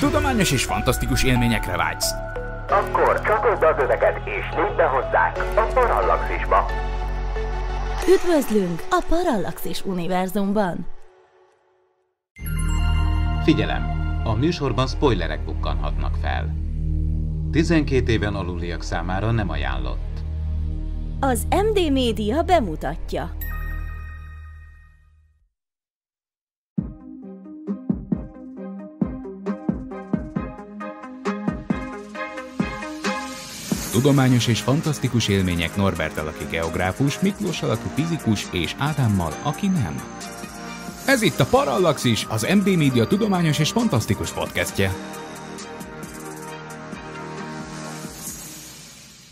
Tudományos és fantasztikus élményekre vágysz. Akkor csatold be az öveket és lépj be hozzánk a Parallaxisba. Üdvözlünk a Parallaxis univerzumban! Figyelem! A műsorban spoilerek bukkanhatnak fel. 12 éven aluliak számára nem ajánlott. Az MD Média bemutatja. Tudományos és fantasztikus élmények Norbert alaki geográfus, Miklós alakú fizikus és Ádámmal, aki nem. Ez itt a Parallaxis, az MD Media tudományos és fantasztikus podcastje.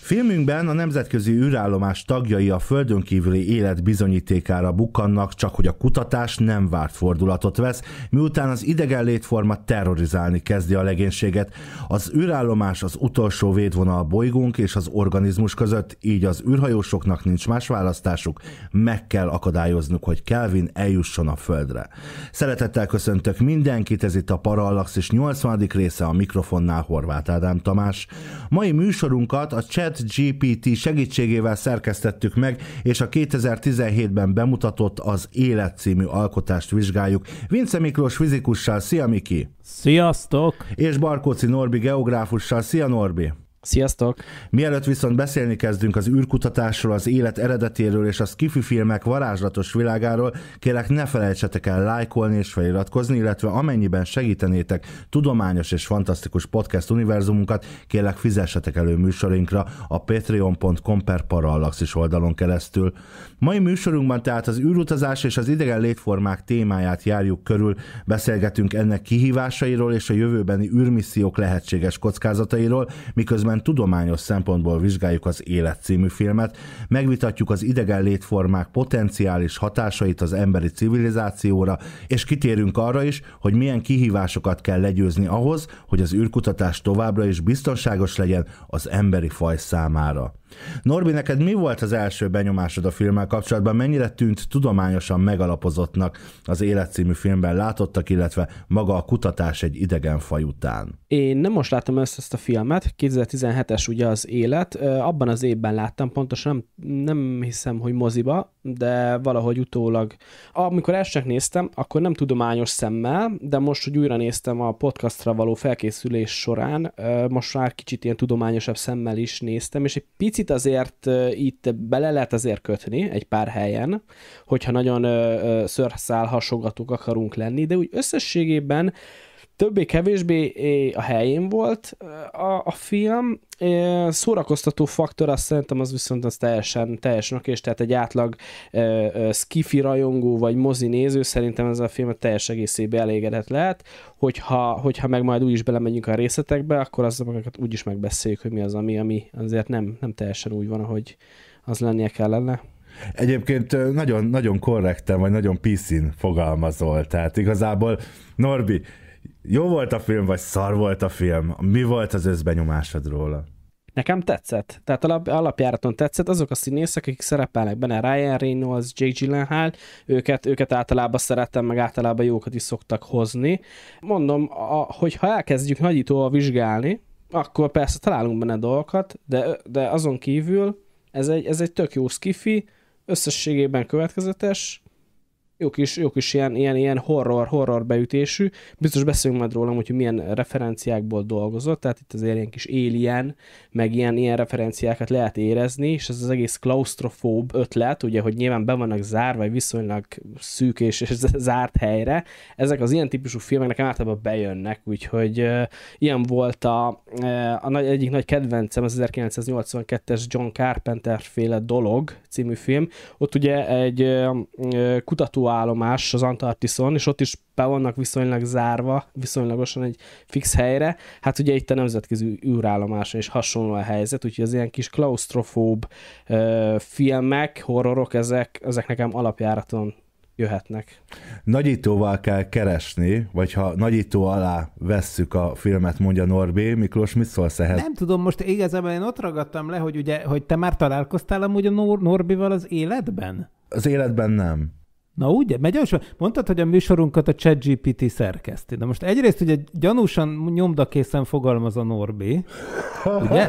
Filmünkben a nemzetközi űrállomás tagjai a földön kívüli élet bizonyítékára bukkannak, csak hogy a kutatás nem várt fordulatot vesz, miután az idegen létforma terrorizálni kezdi a legénységet. Az űrállomás az utolsó védvonal a bolygónk és az organizmus között, így az űrhajósoknak nincs más választásuk, meg kell akadályoznuk, hogy Kelvin eljusson a Földre. Szeretettel köszöntök mindenkit, ez itt a Parallaxis 80. része a mikrofonnál Horváth Ádám Tamás. Mai műsorunkat a chat GPT segítségével szerkesztettük meg, és a 2017-ben bemutatott az Élet című alkotást vizsgáljuk. Vince Miklós fizikussal, szia Miki! Sziasztok! És Barkóci Norbi geográfussal, szia Norbi! Sziasztok! Mielőtt viszont beszélni kezdünk az űrkutatásról, az élet eredetéről és a skifi filmek varázslatos világáról, kérlek ne felejtsetek el lájkolni és feliratkozni, illetve amennyiben segítenétek tudományos és fantasztikus podcast univerzumunkat, kérlek fizessetek elő műsorinkra a patreon.com per parallaxis oldalon keresztül. Mai műsorunkban tehát az űrutazás és az idegen létformák témáját járjuk körül, beszélgetünk ennek kihívásairól és a jövőbeni űrmissziók lehetséges kockázatairól, miközben tudományos szempontból vizsgáljuk az Élet című filmet, megvitatjuk az idegen létformák potenciális hatásait az emberi civilizációra, és kitérünk arra is, hogy milyen kihívásokat kell legyőzni ahhoz, hogy az űrkutatás továbbra is biztonságos legyen az emberi faj számára. Norbi, neked mi volt az első benyomásod a filmmel kapcsolatban? Mennyire tűnt tudományosan megalapozottnak az Élet című filmben látottak, illetve maga a kutatás egy idegen faj után? Én nem most láttam össze ezt a filmet, 2017-es ugye az Élet, abban az évben láttam, pontosan nem, nem hiszem, hogy moziba, de valahogy utólag. Amikor elsőnek néztem, akkor nem tudományos szemmel, de most, hogy újra néztem a podcastra való felkészülés során, most már kicsit ilyen tudományosabb szemmel is néztem, és egy picit azért itt bele lehet azért kötni egy pár helyen, hogyha nagyon szőrszál hasogatók akarunk lenni, de úgy összességében többé-kevésbé a helyén volt a, a film. Szórakoztató faktor, azt szerintem az viszont az teljesen, teljesen oké, és tehát egy átlag uh, skifi rajongó vagy mozi néző szerintem ez a film teljes egészében elégedett lehet, hogyha, hogyha meg majd úgy is belemegyünk a részletekbe, akkor azokat úgy is megbeszéljük, hogy mi az, ami, ami azért nem, nem teljesen úgy van, ahogy az lennie kellene. Egyébként nagyon, nagyon korrekten, vagy nagyon piszin fogalmazol, tehát igazából Norbi, jó volt a film, vagy szar volt a film? Mi volt az összbenyomásod róla? Nekem tetszett. Tehát alap, alapjáraton tetszett. Azok a színészek, akik szerepelnek benne, Ryan Reynolds, Jake Gyllenhaal, őket, őket általában szerettem, meg általában jókat is szoktak hozni. Mondom, a, hogy ha elkezdjük nagyítóval vizsgálni, akkor persze találunk benne dolgokat, de, de azon kívül ez egy, ez egy tök jó skifi, összességében következetes, jó kis, jó kis ilyen, ilyen, ilyen horror, horror beütésű. Biztos beszélünk majd róla, hogy milyen referenciákból dolgozott, tehát itt azért ilyen kis alien, meg ilyen, ilyen referenciákat lehet érezni, és ez az egész klaustrofób ötlet, ugye, hogy nyilván be vannak zárva, viszonylag szűk és, és zárt helyre. Ezek az ilyen típusú filmek nekem általában bejönnek, úgyhogy uh, ilyen volt a, uh, a nagy, egyik nagy kedvencem, az 1982-es John Carpenter féle Dolog című film. Ott ugye egy uh, kutató állomás az Antarktiszon, és ott is be vannak viszonylag zárva, viszonylagosan egy fix helyre. Hát ugye itt a nemzetközi űrállomáson is hasonló a helyzet, úgyhogy az ilyen kis klaustrofób uh, filmek, horrorok, ezek, ezek nekem alapjáraton jöhetnek. Nagyítóval kell keresni, vagy ha nagyító alá vesszük a filmet, mondja Norbi. Miklós, mit szólsz ehhez? Nem tudom, most igazából én ott ragadtam le, hogy ugye, hogy te már találkoztál amúgy a Nor- Norbival az életben? Az életben nem. Na úgy, megy most mondtad, hogy a műsorunkat a ChatGPT szerkeszti. De most egyrészt ugye gyanúsan nyomdakészen fogalmaz a Norbi, ugye?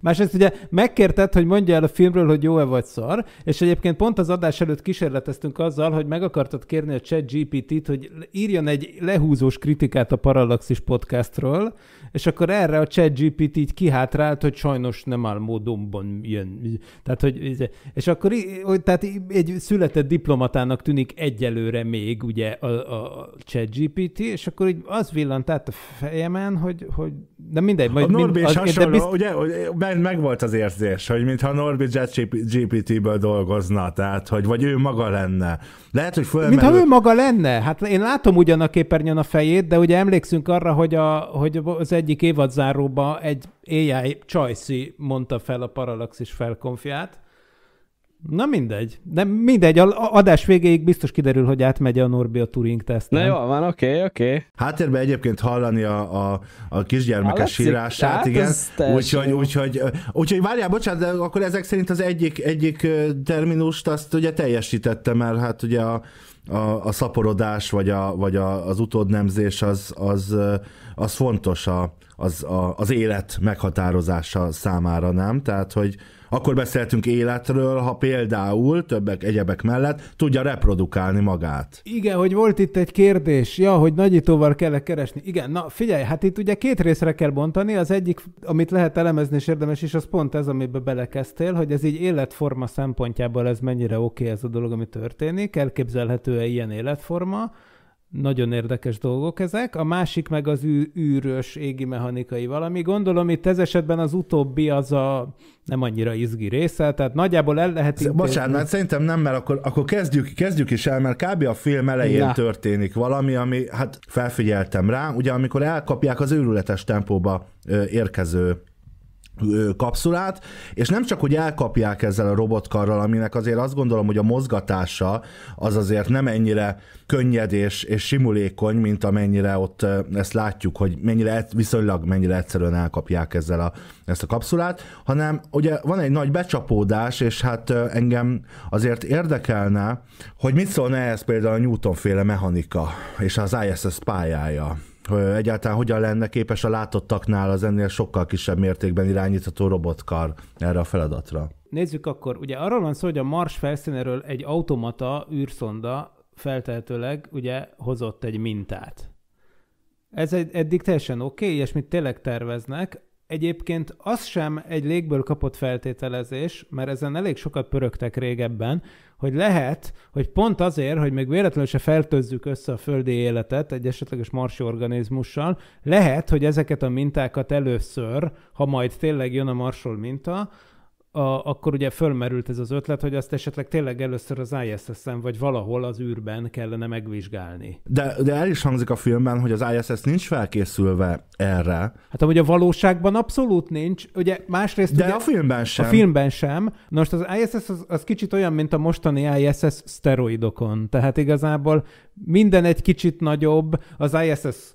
Másrészt ugye megkérted, hogy mondja el a filmről, hogy jó-e vagy szar, és egyébként pont az adás előtt kísérleteztünk azzal, hogy meg akartad kérni a ChatGPT-t, hogy írjon egy lehúzós kritikát a Parallaxis podcastról, és akkor erre a ChatGPT így kihátrált, hogy sajnos nem áll módonban jön. Tehát, hogy, és akkor tehát egy született diplomatának tűnik egyelőre még ugye a, a ChatGPT, és akkor így az villant át a fejemen, hogy, hogy de mindegy. Majd, a Norbi is hasonló, bizt... ugye, meg, meg volt az érzés, hogy mintha Norbi GPT-ből dolgozna, tehát, hogy vagy ő maga lenne. Lehet, hogy fölmerül... Mintha ő maga lenne. Hát én látom ugyan a képernyőn a fejét, de ugye emlékszünk arra, hogy, a, hogy az egyik évadzáróba egy AI Csajci mondta fel a Parallaxis felkonfját, Na mindegy. De mindegy, a adás végéig biztos kiderül, hogy átmegy a Norbi a Turing teszt. Na jó, van, oké, okay, oké. Okay. Háttérben egyébként hallani a, a, a kisgyermekes sírását, hát igen. Úgyhogy, úgyhogy, úgyhogy várjál, bocsánat, de akkor ezek szerint az egyik, egyik terminust azt ugye teljesítette, mert hát ugye a, a, a szaporodás, vagy, a, vagy a, az utódnemzés az, az, az fontos a, az, a, az élet meghatározása számára, nem? Tehát, hogy akkor beszéltünk életről, ha például többek egyebek mellett tudja reprodukálni magát. Igen, hogy volt itt egy kérdés, ja, hogy nagyítóval kell keresni. Igen, na figyelj, hát itt ugye két részre kell bontani, az egyik, amit lehet elemezni és érdemes is, az pont ez, amiben belekezdtél, hogy ez így életforma szempontjából ez mennyire oké okay ez a dolog, ami történik, elképzelhető-e ilyen életforma, nagyon érdekes dolgok ezek. A másik meg az ű, űrös égi mechanikai valami. Gondolom itt ez esetben az utóbbi az a nem annyira izgi része, tehát nagyjából el lehet intézni. Bocsánat, szerintem nem, mert akkor, akkor kezdjük, kezdjük is el, mert kb. a film elején ja. történik valami, ami, hát felfigyeltem rá, ugye amikor elkapják az őrületes tempóba érkező kapszulát, és nem csak, hogy elkapják ezzel a robotkarral, aminek azért azt gondolom, hogy a mozgatása az azért nem ennyire könnyed és, és simulékony, mint amennyire ott ezt látjuk, hogy mennyire viszonylag mennyire egyszerűen elkapják ezzel a, ezt a kapszulát, hanem ugye van egy nagy becsapódás, és hát engem azért érdekelne, hogy mit szólna ehhez például a Newton-féle mechanika és az ISS pályája egyáltalán hogyan lenne képes a látottaknál az ennél sokkal kisebb mértékben irányítható robotkar erre a feladatra? Nézzük akkor, ugye arról van szó, hogy a Mars felszínéről egy automata űrszonda feltehetőleg ugye hozott egy mintát. Ez egy, eddig teljesen oké, okay, ilyesmit tényleg terveznek. Egyébként az sem egy légből kapott feltételezés, mert ezen elég sokat pörögtek régebben, hogy lehet, hogy pont azért, hogy még véletlenül se feltözzük össze a földi életet egy esetleges marsi organizmussal, lehet, hogy ezeket a mintákat először, ha majd tényleg jön a marsol minta, a, akkor ugye fölmerült ez az ötlet, hogy azt esetleg tényleg először az ISS-en vagy valahol az űrben kellene megvizsgálni. De, de el is hangzik a filmben, hogy az ISS nincs felkészülve erre. Hát amúgy a valóságban abszolút nincs. Ugye másrészt... De ugye, a filmben sem. A filmben sem. Na most az ISS az, az kicsit olyan, mint a mostani ISS szteroidokon. Tehát igazából minden egy kicsit nagyobb. Az ISS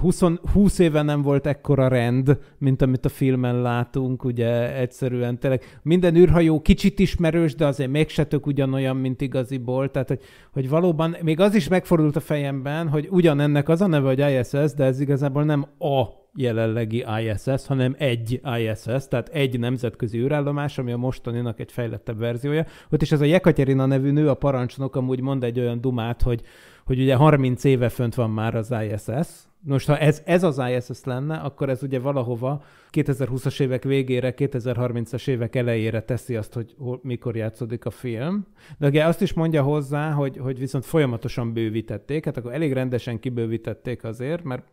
20, 20 éve nem volt ekkora rend, mint amit a filmen látunk, ugye egyszerűen tényleg minden űrhajó kicsit ismerős, de azért mégse tök ugyanolyan, mint igaziból, tehát hogy, hogy valóban még az is megfordult a fejemben, hogy ugyanennek az a neve, hogy ISS, de ez igazából nem a jelenlegi ISS, hanem egy ISS, tehát egy nemzetközi űrállomás, ami a mostaninak egy fejlettebb verziója. Ott is ez a Jekaterina nevű nő, a parancsnok amúgy mond egy olyan dumát, hogy hogy ugye 30 éve fönt van már az ISS. Most, ha ez, ez az ISS lenne, akkor ez ugye valahova 2020-as évek végére, 2030-as évek elejére teszi azt, hogy hol, mikor játszódik a film. De ugye azt is mondja hozzá, hogy, hogy viszont folyamatosan bővítették, hát akkor elég rendesen kibővítették azért, mert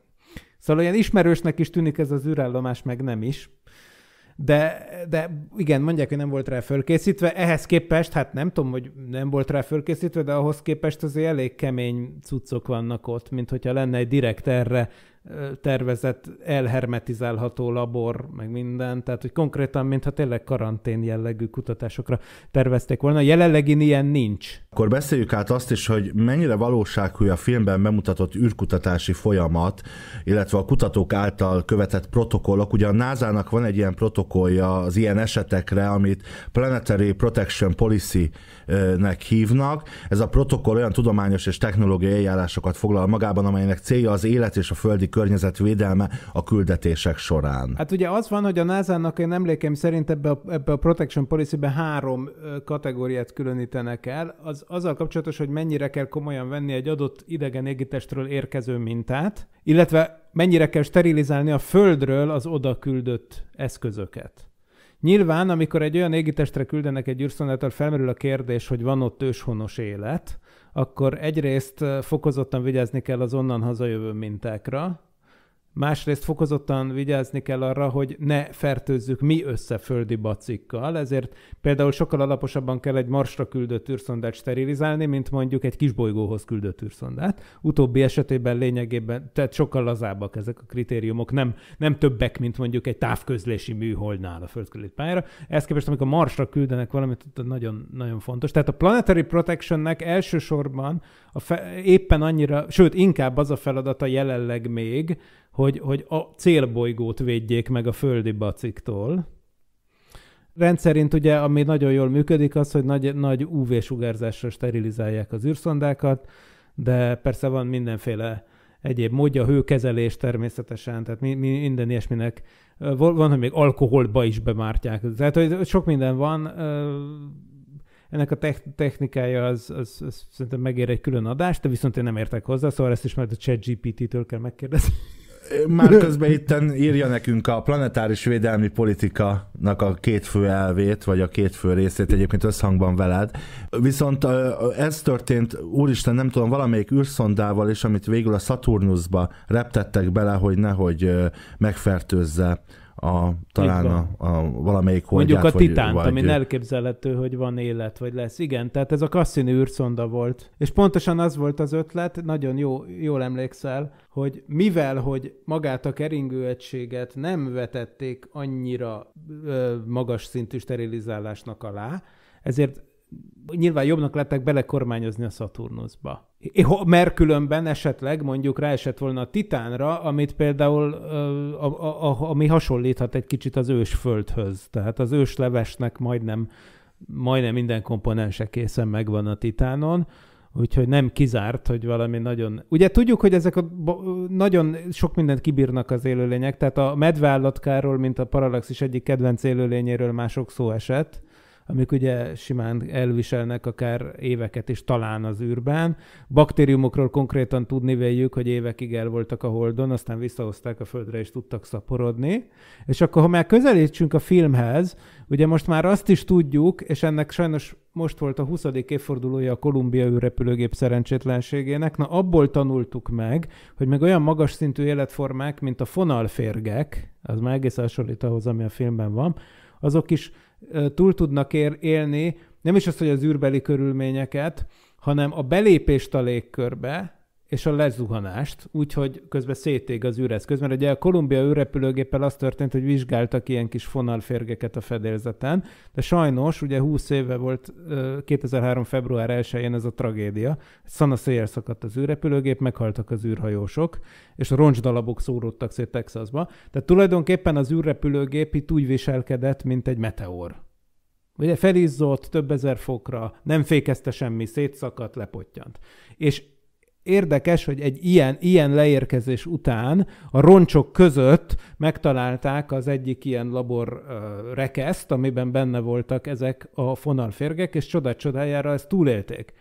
Szóval olyan ismerősnek is tűnik ez az űrállomás, meg nem is. De, de igen, mondják, hogy nem volt rá fölkészítve. Ehhez képest, hát nem tudom, hogy nem volt rá fölkészítve, de ahhoz képest azért elég kemény cuccok vannak ott, mint hogyha lenne egy direkt erre tervezett, elhermetizálható labor, meg minden, tehát hogy konkrétan, mintha tényleg karantén jellegű kutatásokra tervezték volna. Jelenlegi ilyen nincs. Akkor beszéljük át azt is, hogy mennyire valósághű a filmben bemutatott űrkutatási folyamat, illetve a kutatók által követett protokollok. Ugye a NASA-nak van egy ilyen protokollja az ilyen esetekre, amit Planetary Protection Policy-nek hívnak. Ez a protokoll olyan tudományos és technológiai eljárásokat foglal magában, amelynek célja az élet és a földi környezet védelme a küldetések során. Hát ugye az van, hogy a NASA-nak én emlékeim szerint ebbe a, ebbe a Protection Policy-be három kategóriát különítenek el. Az azzal kapcsolatos, hogy mennyire kell komolyan venni egy adott idegen égitestről érkező mintát, illetve mennyire kell sterilizálni a Földről az oda küldött eszközöket. Nyilván, amikor egy olyan égitestre küldenek egy űrszondától, felmerül a kérdés, hogy van ott őshonos élet, akkor egyrészt fokozottan vigyázni kell az onnan hazajövő mintákra, Másrészt fokozottan vigyázni kell arra, hogy ne fertőzzük mi össze földi bacikkal, ezért például sokkal alaposabban kell egy Marsra küldött űrszondát sterilizálni, mint mondjuk egy kisbolygóhoz küldött űrszondát. Utóbbi esetében lényegében, tehát sokkal lazábbak ezek a kritériumok, nem, nem többek, mint mondjuk egy távközlési műholdnál a földkörüli pályára. Ezt képest, amikor Marsra küldenek valamit, nagyon, nagyon fontos. Tehát a Planetary Protectionnek elsősorban a fe, éppen annyira, sőt, inkább az a feladata jelenleg még, hogy, hogy a célbolygót védjék meg a földi baciktól. Rendszerint ugye, ami nagyon jól működik, az, hogy nagy, nagy UV-sugárzásra sterilizálják az űrszondákat, de persze van mindenféle egyéb módja, hőkezelés természetesen, tehát mi, mi minden ilyesminek van, hogy még alkoholba is bemártják. Tehát, hogy sok minden van, ennek a technikája az, az, az szerintem megér egy külön adást, de viszont én nem értek hozzá, szóval ezt is majd a ChatGPT-től kell megkérdezni. Már közben itten írja nekünk a planetáris védelmi politikanak a két fő elvét, vagy a két fő részét egyébként összhangban veled. Viszont ez történt, úristen, nem tudom, valamelyik űrszondával is, amit végül a Saturnusba reptettek bele, hogy nehogy megfertőzze a, talán a, a valamelyik holdját. Mondjuk a Titánt, vagy, ami elképzelhető, hogy van élet, vagy lesz. Igen, tehát ez a Cassini űrszonda volt. És pontosan az volt az ötlet, nagyon jó, jól emlékszel, hogy mivel, hogy magát a keringőegységet nem vetették annyira ö, magas szintű sterilizálásnak alá, ezért nyilván jobbnak lettek belekormányozni a Saturnusba. Mert különben esetleg mondjuk ráesett volna a Titánra, amit például a, a, a, ami hasonlíthat egy kicsit az ősföldhöz. Tehát az őslevesnek majdnem, majdnem minden komponense készen megvan a Titánon, úgyhogy nem kizárt, hogy valami nagyon... Ugye tudjuk, hogy ezek a nagyon sok mindent kibírnak az élőlények, tehát a medveállatkáról, mint a Parallaxis egyik kedvenc élőlényéről már sok szó esett, amik ugye simán elviselnek akár éveket is talán az űrben. Baktériumokról konkrétan tudni véljük, hogy évekig el voltak a Holdon, aztán visszahozták a Földre és tudtak szaporodni. És akkor, ha már közelítsünk a filmhez, ugye most már azt is tudjuk, és ennek sajnos most volt a 20. évfordulója a Kolumbia űrrepülőgép szerencsétlenségének, na abból tanultuk meg, hogy meg olyan magas szintű életformák, mint a fonalférgek, az már egész hasonlít ahhoz, ami a filmben van, azok is túl tudnak ér, élni nem is az, hogy az űrbeli körülményeket, hanem a belépést a légkörbe, és a lezuhanást, úgyhogy közben szétég az űreszköz. Mert ugye a Kolumbia űrrepülőgéppel az történt, hogy vizsgáltak ilyen kis fonalférgeket a fedélzeten, de sajnos ugye 20 éve volt 2003. február 1-én ez a tragédia. Szana széjjel szakadt az űrrepülőgép, meghaltak az űrhajósok, és a roncsdalabok szóródtak szét Texasba. Tehát tulajdonképpen az űrrepülőgép itt úgy viselkedett, mint egy meteor. Ugye felizzott több ezer fokra, nem fékezte semmi, szétszakadt, lepottyant. És érdekes, hogy egy ilyen, ilyen leérkezés után a roncsok között megtalálták az egyik ilyen labor uh, rekeszt, amiben benne voltak ezek a fonalférgek, és csodát csodájára ezt túlélték.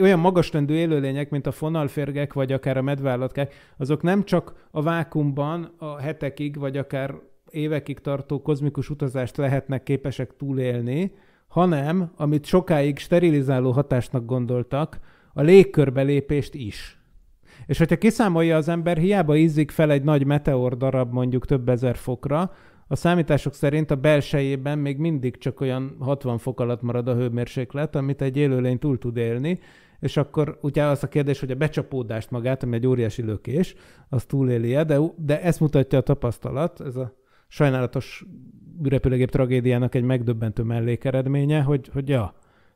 Olyan magasrendű élőlények, mint a fonalférgek, vagy akár a medvállatkák, azok nem csak a vákumban a hetekig, vagy akár évekig tartó kozmikus utazást lehetnek képesek túlélni, hanem, amit sokáig sterilizáló hatásnak gondoltak, a légkörbelépést is. És hogyha kiszámolja az ember, hiába ízik fel egy nagy meteor darab mondjuk több ezer fokra, a számítások szerint a belsejében még mindig csak olyan 60 fok alatt marad a hőmérséklet, amit egy élőlény túl tud élni. és akkor ugye az a kérdés, hogy a becsapódást magát, ami egy óriási lökés, az túléli-e, de, de ezt mutatja a tapasztalat, ez a sajnálatos repülőgép tragédiának egy megdöbbentő mellékeredménye, hogy, hogy ja,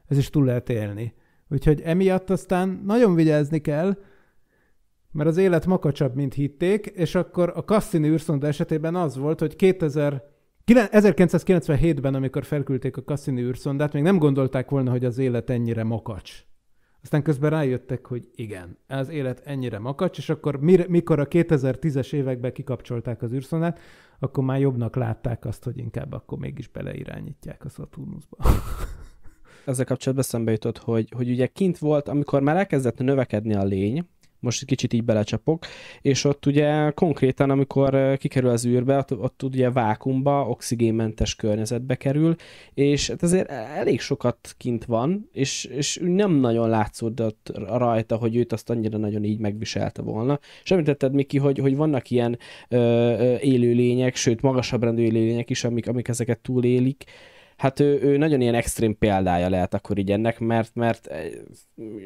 ez is túl lehet élni. Úgyhogy emiatt aztán nagyon vigyázni kell, mert az élet makacsabb, mint hitték, és akkor a Cassini űrszonda esetében az volt, hogy 2000 1997-ben, amikor felküldték a Cassini űrszondát, még nem gondolták volna, hogy az élet ennyire makacs. Aztán közben rájöttek, hogy igen, az élet ennyire makacs, és akkor mikor a 2010-es években kikapcsolták az űrszondát, akkor már jobbnak látták azt, hogy inkább akkor mégis beleirányítják a Saturnusba. Ezzel kapcsolatban szembe jutott, hogy, hogy ugye kint volt, amikor már elkezdett növekedni a lény, most kicsit így belecsapok, és ott ugye konkrétan, amikor kikerül az űrbe, ott, ott ugye vákumba, oxigénmentes környezetbe kerül, és hát azért elég sokat kint van, és, és nem nagyon látszódott rajta, hogy őt azt annyira nagyon így megviselte volna. És említetted, Miki, hogy, hogy vannak ilyen élőlények, sőt magasabb rendű élőlények is, amik, amik ezeket túlélik, hát ő, ő nagyon ilyen extrém példája lehet akkor így ennek, mert, mert eh,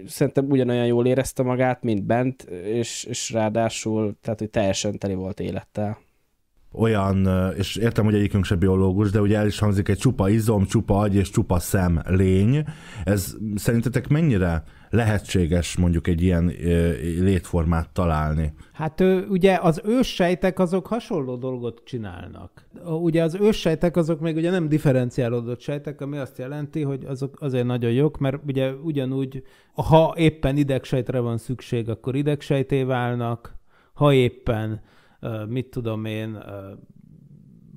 szerintem ugyanolyan jól érezte magát, mint bent, és, és ráadásul, tehát hogy teljesen teli volt élettel olyan, és értem, hogy egyikünk se biológus, de ugye el is hangzik egy csupa izom, csupa agy és csupa szem lény. Ez szerintetek mennyire lehetséges mondjuk egy ilyen létformát találni? Hát ugye az őssejtek azok hasonló dolgot csinálnak. Ugye az őssejtek azok még ugye nem differenciálódott sejtek, ami azt jelenti, hogy azok azért nagyon jók, mert ugye ugyanúgy, ha éppen idegsejtre van szükség, akkor idegsejté válnak, ha éppen mit tudom én,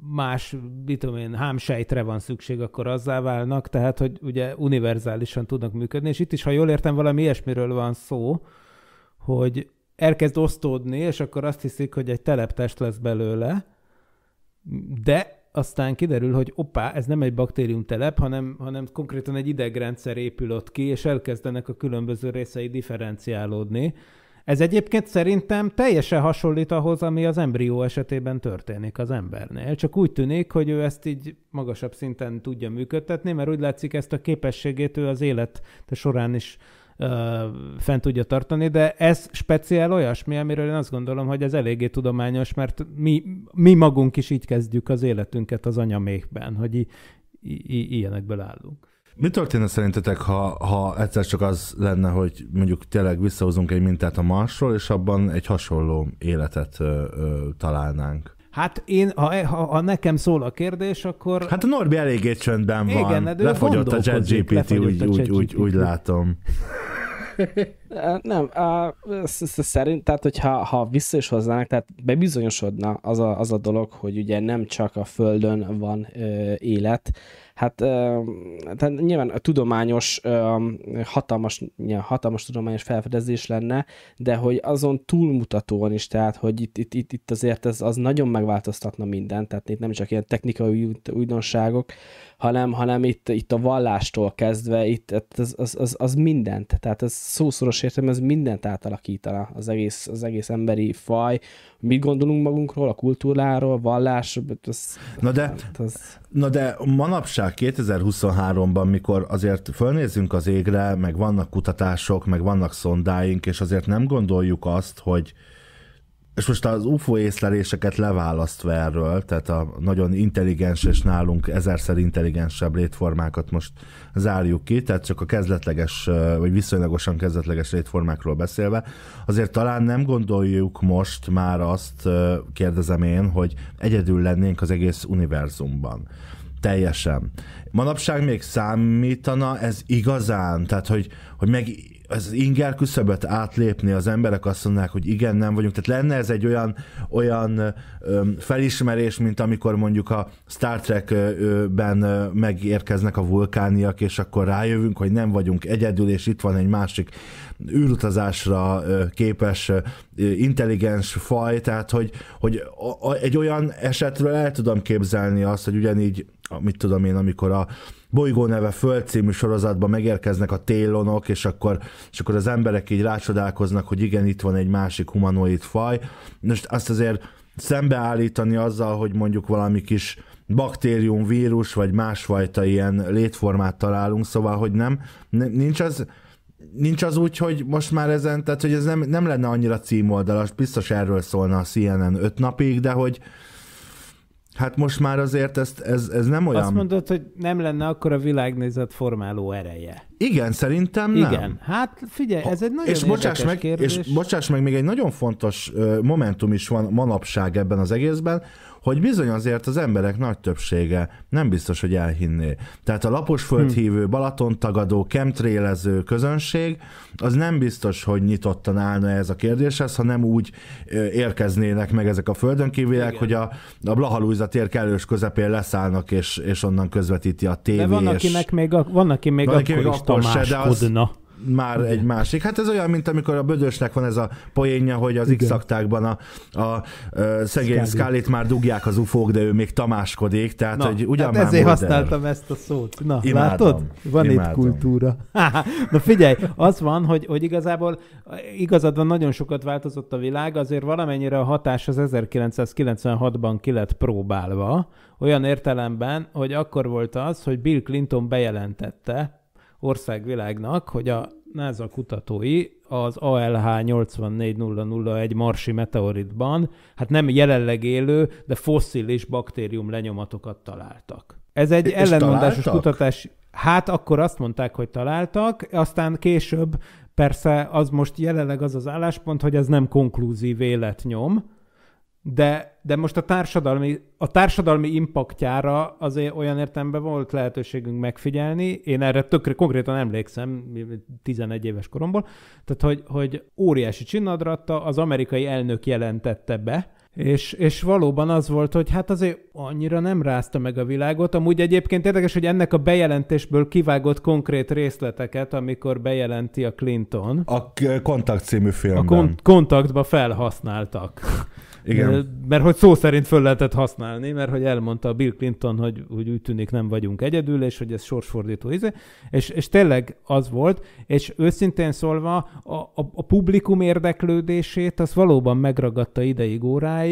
más, mit tudom én, hámsejtre van szükség, akkor azzá válnak, tehát, hogy ugye univerzálisan tudnak működni, és itt is, ha jól értem, valami ilyesmiről van szó, hogy elkezd osztódni, és akkor azt hiszik, hogy egy teleptest lesz belőle, de aztán kiderül, hogy oppá, ez nem egy baktériumtelep, hanem, hanem konkrétan egy idegrendszer épül ott ki, és elkezdenek a különböző részei differenciálódni, ez egyébként szerintem teljesen hasonlít ahhoz, ami az embrió esetében történik az embernél. Csak úgy tűnik, hogy ő ezt így magasabb szinten tudja működtetni, mert úgy látszik ezt a képességét ő az élet során is uh, fent tudja tartani, de ez speciál olyasmi, amiről én azt gondolom, hogy ez eléggé tudományos, mert mi, mi magunk is így kezdjük az életünket az anyamékben, hogy i, i, ilyenekből állunk. Mi történne szerintetek, ha, ha egyszer csak az lenne, hogy mondjuk tényleg visszahozunk egy mintát a Marsról, és abban egy hasonló életet ö, ö, találnánk? Hát én, ha, ha, ha nekem szól a kérdés, akkor... Hát a Norbi eléggé csöndben van. Igen, de lefogyott a ChatGPT, úgy, úgy, úgy, úgy látom. Nem, a, szerint, tehát hogyha ha vissza is hoznának, tehát bebizonyosodna az a, az a dolog, hogy ugye nem csak a Földön van ö, élet, hát tehát nyilván a tudományos, hatalmas, hatalmas tudományos felfedezés lenne, de hogy azon túlmutatóan is, tehát hogy itt, itt, itt, itt azért ez, az nagyon megváltoztatna mindent, tehát itt nem csak ilyen technikai újdonságok, hanem, hanem itt, itt a vallástól kezdve, itt az, az, az, az mindent, tehát ez szószoros értelme, ez mindent átalakítana az egész, az egész emberi faj, mit gondolunk magunkról, a kultúráról, vallás, az, na de, az... na de manapság 2023-ban, mikor azért fölnézzünk az égre, meg vannak kutatások, meg vannak szondáink, és azért nem gondoljuk azt, hogy, és most az UFO észleléseket leválasztva erről, tehát a nagyon intelligens és nálunk ezerszer intelligensebb létformákat most zárjuk ki, tehát csak a kezdetleges, vagy viszonylagosan kezdetleges létformákról beszélve, azért talán nem gondoljuk most már azt, kérdezem én, hogy egyedül lennénk az egész univerzumban. Teljesen. Manapság még számítana ez igazán, tehát hogy, hogy meg az inger küszöböt átlépni az emberek azt mondják, hogy igen, nem vagyunk. Tehát lenne ez egy olyan, olyan felismerés, mint amikor mondjuk a Star Trek-ben megérkeznek a vulkániak, és akkor rájövünk, hogy nem vagyunk egyedül, és itt van egy másik űrutazásra képes intelligens faj, tehát hogy, hogy egy olyan esetről el tudom képzelni azt, hogy ugyanígy, mit tudom én, amikor a bolygó neve Föld című sorozatban megérkeznek a télonok, és akkor, és akkor az emberek így rácsodálkoznak, hogy igen, itt van egy másik humanoid faj. Most azt azért szembeállítani azzal, hogy mondjuk valami kis baktérium, vírus, vagy másfajta ilyen létformát találunk, szóval, hogy nem, nincs az, nincs az úgy, hogy most már ezen, tehát hogy ez nem, nem lenne annyira címoldalas, biztos erről szólna a CNN öt napig, de hogy hát most már azért ezt, ez, ez nem olyan... Azt mondod, hogy nem lenne akkor a világnézet formáló ereje. Igen, szerintem nem. Igen. Hát figyelj, ez egy nagyon és bocsáss, meg, kérdés. és bocsáss meg, még egy nagyon fontos momentum is van manapság ebben az egészben, hogy bizony azért az emberek nagy többsége nem biztos, hogy elhinné. Tehát a lapos földhívő, Hm. Balaton tagadó, chemtrailező közönség, az nem biztos, hogy nyitottan állna ez a kérdéshez, ha nem úgy érkeznének meg ezek a földön kívüliek, hogy a, a Blahalújza tér kellős közepén leszállnak, és, és onnan közvetíti a tévé. De van, és... akinek még, a, van, aki még Van, akkor még is akkor se, de az- már egy másik. Hát ez olyan, mint amikor a Bödösnek van ez a poénja, hogy az x aktákban a, a, a szegény Scully. Scully-t már dugják az ufók, de ő még tamáskodik, tehát Na, hogy ugyan hát már ezért modern. használtam ezt a szót. Na, Imádom, látod? Van itt imádom. kultúra. Na figyelj, az van, hogy, hogy igazából igazad van, nagyon sokat változott a világ, azért valamennyire a hatás az 1996-ban ki lett próbálva, olyan értelemben, hogy akkor volt az, hogy Bill Clinton bejelentette országvilágnak, hogy a NASA kutatói az ALH 84001 marsi meteoritban, hát nem jelenleg élő, de fosszilis baktérium lenyomatokat találtak. Ez egy És ellenmondásos találtak? kutatás. Hát akkor azt mondták, hogy találtak, aztán később persze az most jelenleg az az álláspont, hogy ez nem konklúzív életnyom, de, de most a társadalmi, a társadalmi impaktjára azért olyan értelemben volt lehetőségünk megfigyelni. Én erre tökre konkrétan emlékszem, 11 éves koromból. Tehát, hogy, hogy óriási csinnadratta, az amerikai elnök jelentette be, és, és valóban az volt, hogy hát azért annyira nem rázta meg a világot. Amúgy egyébként érdekes, hogy ennek a bejelentésből kivágott konkrét részleteket, amikor bejelenti a Clinton, A Kontakt című a filmben. kon- kontaktba felhasználtak. Igen. Mert hogy szó szerint föl lehetett használni, mert hogy elmondta Bill Clinton, hogy, hogy úgy tűnik nem vagyunk egyedül, és hogy ez sorsfordító izé, és, és tényleg az volt, és őszintén szólva a, a, a publikum érdeklődését az valóban megragadta ideig óráig,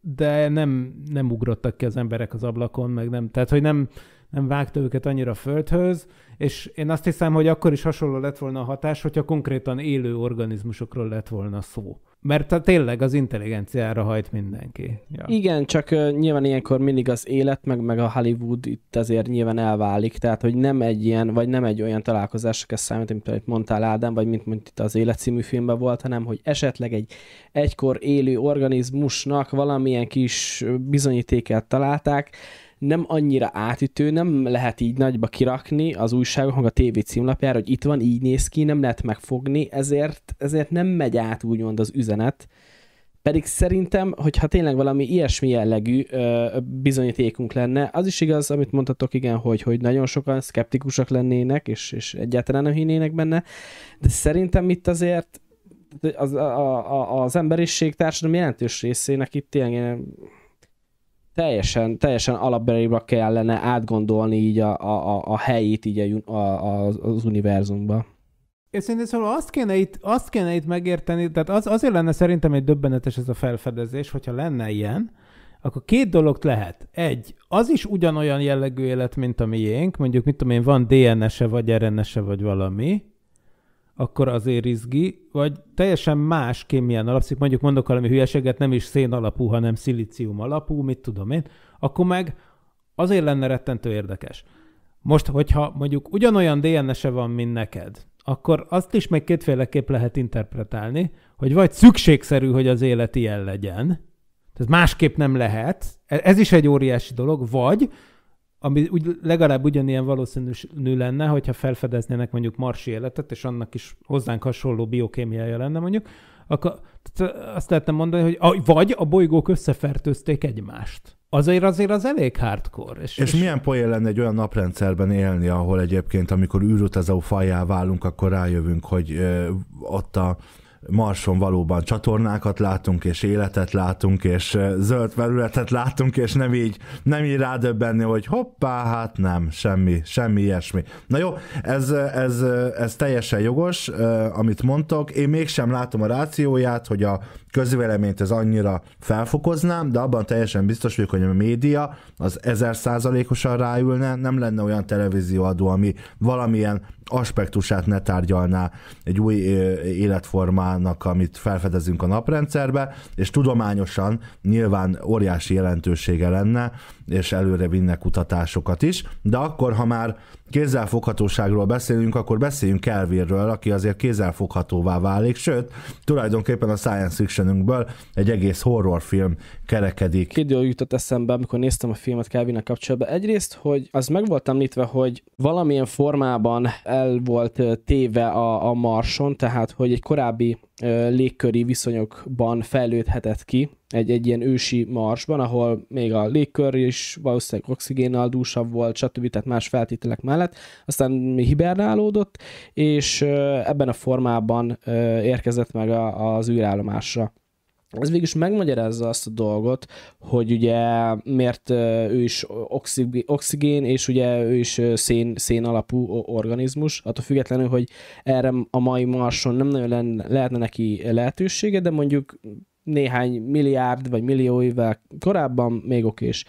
de nem, nem ugrottak ki az emberek az ablakon, meg nem, tehát hogy nem, nem vágta őket annyira a földhöz, és én azt hiszem, hogy akkor is hasonló lett volna a hatás, hogyha konkrétan élő organizmusokról lett volna szó. Mert tényleg az intelligenciára hajt mindenki. Ja. Igen, csak uh, nyilván ilyenkor mindig az élet, meg, meg a Hollywood itt azért nyilván elválik, tehát hogy nem egy ilyen, vagy nem egy olyan találkozásra kell számít, mint itt mondtál Ádám, vagy mint, mint itt az Élet című filmben volt, hanem hogy esetleg egy egykor élő organizmusnak valamilyen kis bizonyítéket találták, nem annyira átütő, nem lehet így nagyba kirakni az újságok, meg a tévé címlapjára, hogy itt van, így néz ki, nem lehet megfogni, ezért, ezért nem megy át úgymond az üzenet. Pedig szerintem, hogyha tényleg valami ilyesmi jellegű ö, bizonyítékunk lenne, az is igaz, amit mondhatok, igen, hogy, hogy nagyon sokan szkeptikusak lennének, és, és egyáltalán nem hinnének benne, de szerintem itt azért az, a, a, az emberiség társadalom jelentős részének itt ilyen teljesen, teljesen alapberéba kellene átgondolni így a, a, a, helyét így a, a, az univerzumban. És szerintem szóval azt kéne, itt, azt kéne itt megérteni, tehát az, azért lenne szerintem egy döbbenetes ez a felfedezés, hogyha lenne ilyen, akkor két dolog lehet. Egy, az is ugyanolyan jellegű élet, mint a miénk, mondjuk mit tudom én, van DNS-e, vagy RNS-e, vagy valami, akkor azért izgi, vagy teljesen más kémián alapszik, mondjuk mondok valami hülyeséget, nem is szén alapú, hanem szilícium alapú, mit tudom én, akkor meg azért lenne rettentő érdekes. Most, hogyha mondjuk ugyanolyan DNS-e van, mint neked, akkor azt is meg kétféleképp lehet interpretálni, hogy vagy szükségszerű, hogy az élet ilyen legyen, tehát másképp nem lehet, ez is egy óriási dolog, vagy ami úgy, legalább ugyanilyen valószínű lenne, hogyha felfedeznének mondjuk marsi életet, és annak is hozzánk hasonló biokémiája lenne mondjuk, akkor azt lehetne mondani, hogy a, vagy a bolygók összefertőzték egymást. Azért azért az elég hardcore. És, És milyen poén lenne egy olyan naprendszerben élni, ahol egyébként, amikor űrutazó fajjá válunk, akkor rájövünk, hogy ö, ott a Marson valóban csatornákat látunk, és életet látunk, és ö, zöld felületet látunk, és nem így, nem így rádöbbenni, hogy hoppá, hát nem, semmi, semmi ilyesmi. Na jó, ez, ez, ez teljesen jogos, amit mondtok. Én mégsem látom a rációját, hogy a közvéleményt ez annyira felfokoznám, de abban teljesen biztos vagyok, hogy a média az ezer százalékosan ráülne, nem lenne olyan televízióadó, ami valamilyen aspektusát ne tárgyalná egy új életformának, amit felfedezünk a naprendszerbe, és tudományosan nyilván óriási jelentősége lenne, és előre vinne kutatásokat is, de akkor, ha már kézzelfoghatóságról beszélünk, akkor beszéljünk Kelvinről, aki azért kézzelfoghatóvá válik, sőt, tulajdonképpen a science fictionünkből egy egész horrorfilm kerekedik. Két dolog jutott eszembe, amikor néztem a filmet Kelvinnek kapcsolatban. Egyrészt, hogy az meg volt említve, hogy valamilyen formában el volt téve a, a Marson, tehát hogy egy korábbi légköri viszonyokban fejlődhetett ki, egy, egy ilyen ősi marsban, ahol még a légkör is valószínűleg oxigénnal dúsabb volt, stb. tehát más feltételek mellett, aztán hibernálódott, és ebben a formában érkezett meg az űrállomásra. Ez végül megmagyarázza azt a dolgot, hogy ugye miért ő is oxig- oxigén, és ugye ő is szén, szén alapú organizmus, attól függetlenül, hogy erre a mai Marson nem nagyon lehetne neki lehetősége, de mondjuk néhány milliárd vagy millió évvel korábban még okés.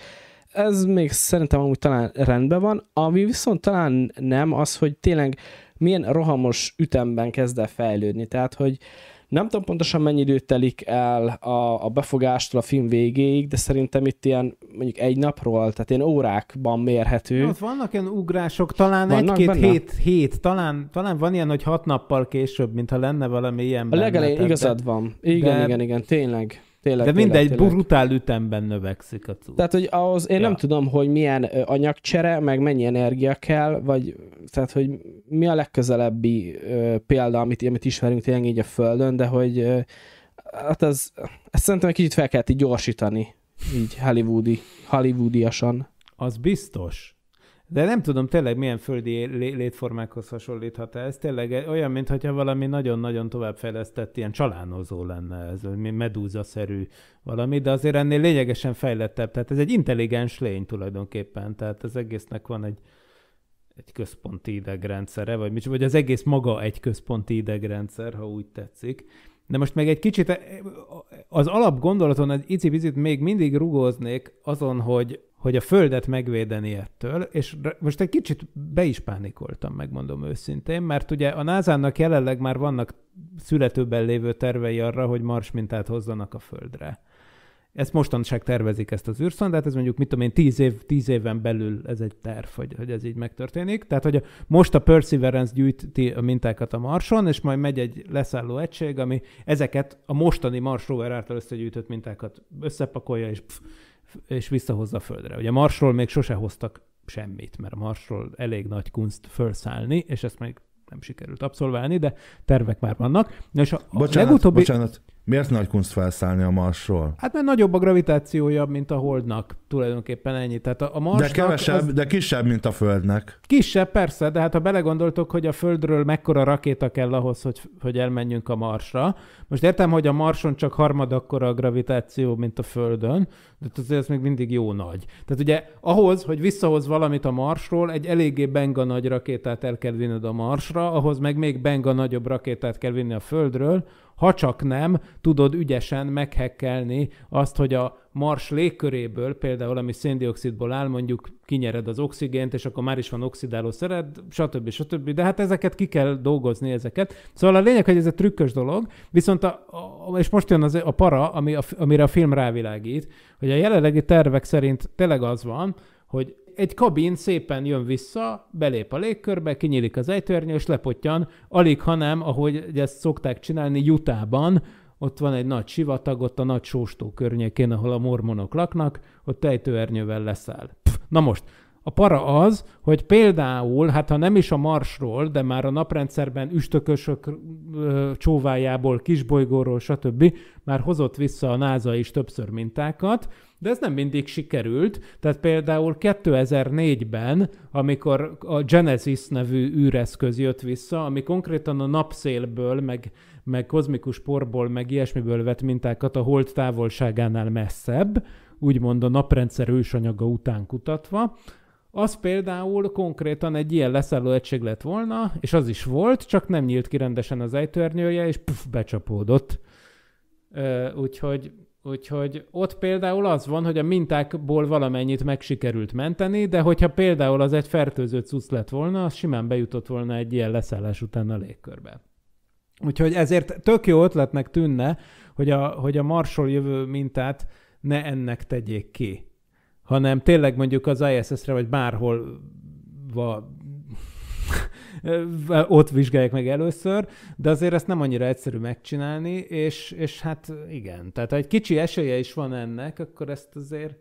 Ez még szerintem amúgy talán rendben van, ami viszont talán nem az, hogy tényleg milyen rohamos ütemben kezd el fejlődni. Tehát, hogy nem tudom pontosan mennyi időt telik el a, a befogástól a film végéig, de szerintem itt ilyen mondjuk egy napról, tehát ilyen órákban mérhető. Ott vannak ilyen ugrások, talán egy-két hét, hét, talán, talán van ilyen, hogy hat nappal később, mintha lenne valami ilyen A legelején igazad van. Igen, de- igen, igen, tényleg. Tényleg De mindegy, tényleg. brutál ütemben növekszik a cucc. Tehát, hogy ahhoz én Ja. nem tudom, hogy milyen anyagcsere, meg mennyi energia kell, vagy tehát, hogy mi a legközelebbi ö, példa, amit, amit ismerünk tényleg így a Földön, de hogy ö, hát ez, ezt szerintem egy kicsit fel kellett így gyorsítani, így hollywoodi, hollywoodiasan. Az biztos. De nem tudom tényleg milyen földi lé- létformákhoz hasonlíthat ez. Tényleg olyan, mintha valami nagyon-nagyon továbbfejlesztett ilyen csalánozó lenne, ez medúza-szerű valami, de azért ennél lényegesen fejlettebb. Tehát ez egy intelligens lény tulajdonképpen, tehát az egésznek van egy egy központi idegrendszere, vagy, mit- vagy az egész maga egy központi idegrendszer, ha úgy tetszik. De most meg egy kicsit eh, az alapgondolaton egy icipicit még mindig rugóznék azon, hogy, hogy a Földet megvédeni ettől, és most egy kicsit be is pánikoltam, megmondom őszintén, mert ugye a NASA-nak jelenleg már vannak születőben lévő tervei arra, hogy Mars mintát hozzanak a Földre. Ezt mostanság tervezik ezt az űrszondát, ez mondjuk, mit tudom én, tíz, év, tíz éven belül ez egy terv, hogy, hogy ez így megtörténik. Tehát, hogy a, most a Perseverance gyűjti a mintákat a Marson, és majd megy egy leszálló egység, ami ezeket a mostani Mars rover által összegyűjtött mintákat összepakolja, és, pff, és visszahozza a Földre. Ugye Marsról még sose hoztak semmit, mert a Marsról elég nagy kunst felszállni, és ezt még nem sikerült abszolválni, de tervek már vannak. Na És a, a Bocsánat, legutóbbi... bocsánat. Miért nagy kunst felszállni a Marsról? Hát mert nagyobb a gravitációja, mint a Holdnak, tulajdonképpen ennyi. Tehát a, a De Marsnak kevesebb, az de kisebb, mint a Földnek. kisebb, persze, de hát ha belegondoltok, hogy a Földről mekkora rakéta kell ahhoz, hogy, hogy elmenjünk a Marsra. Most értem, hogy a Marson csak harmad akkora a gravitáció, mint a Földön, de azért ez még mindig jó nagy. Tehát ugye ahhoz, hogy visszahoz valamit a Marsról, egy eléggé benga nagy rakétát el kell vinned a Marsra, ahhoz meg még benga nagyobb rakétát kell vinni a Földről, ha csak nem tudod ügyesen meghekkelni azt, hogy a Mars légköréből, például ami széndiokszidból áll, mondjuk kinyered az oxigént, és akkor már is van oxidáló szered, stb. stb. De hát ezeket ki kell dolgozni, ezeket. Szóval a lényeg, hogy ez egy trükkös dolog, viszont a, a, és most jön az, a para, ami a, amire a film rávilágít, hogy a jelenlegi tervek szerint tényleg az van, hogy egy kabin szépen jön vissza, belép a légkörbe, kinyílik az ejtőernyő, és lepottyan, alig, hanem, ahogy ezt szokták csinálni Jutában, ott van egy nagy sivatag, ott a nagy sóstó környékén, ahol a mormonok laknak, ott ejtőernyővel leszáll. Pff, na most, A para az, hogy például, hát ha nem is a Marsról, de már a naprendszerben üstökösök ö, csóvájából, kisbolygóról, stb. már hozott vissza a NASA is többször mintákat, de ez nem mindig sikerült. Tehát például 2004-ben, amikor a Genesis nevű űreszköz jött vissza, ami konkrétan a napszélből, meg, meg kozmikus porból, meg ilyesmiből vett mintákat a hold távolságánál messzebb, úgymond a naprendszer ősanyaga után kutatva, az például konkrétan egy ilyen leszálló egység lett volna, és az is volt, csak nem nyílt ki rendesen az ejtőernyője, és puf, becsapódott. Úgyhogy Úgyhogy ott például az van, hogy a mintákból valamennyit meg sikerült menteni, de hogyha például az egy fertőző cucc lett volna, az simán bejutott volna egy ilyen leszállás után a légkörbe. Úgyhogy ezért tök jó ötletnek tűnne, hogy a, hogy a Marsról jövő mintát ne ennek tegyék ki, hanem tényleg mondjuk az ISS-re, vagy bárhol va, ott vizsgálják meg először, de azért ezt nem annyira egyszerű megcsinálni, és, és hát igen, tehát ha egy kicsi esélye is van ennek, akkor ezt azért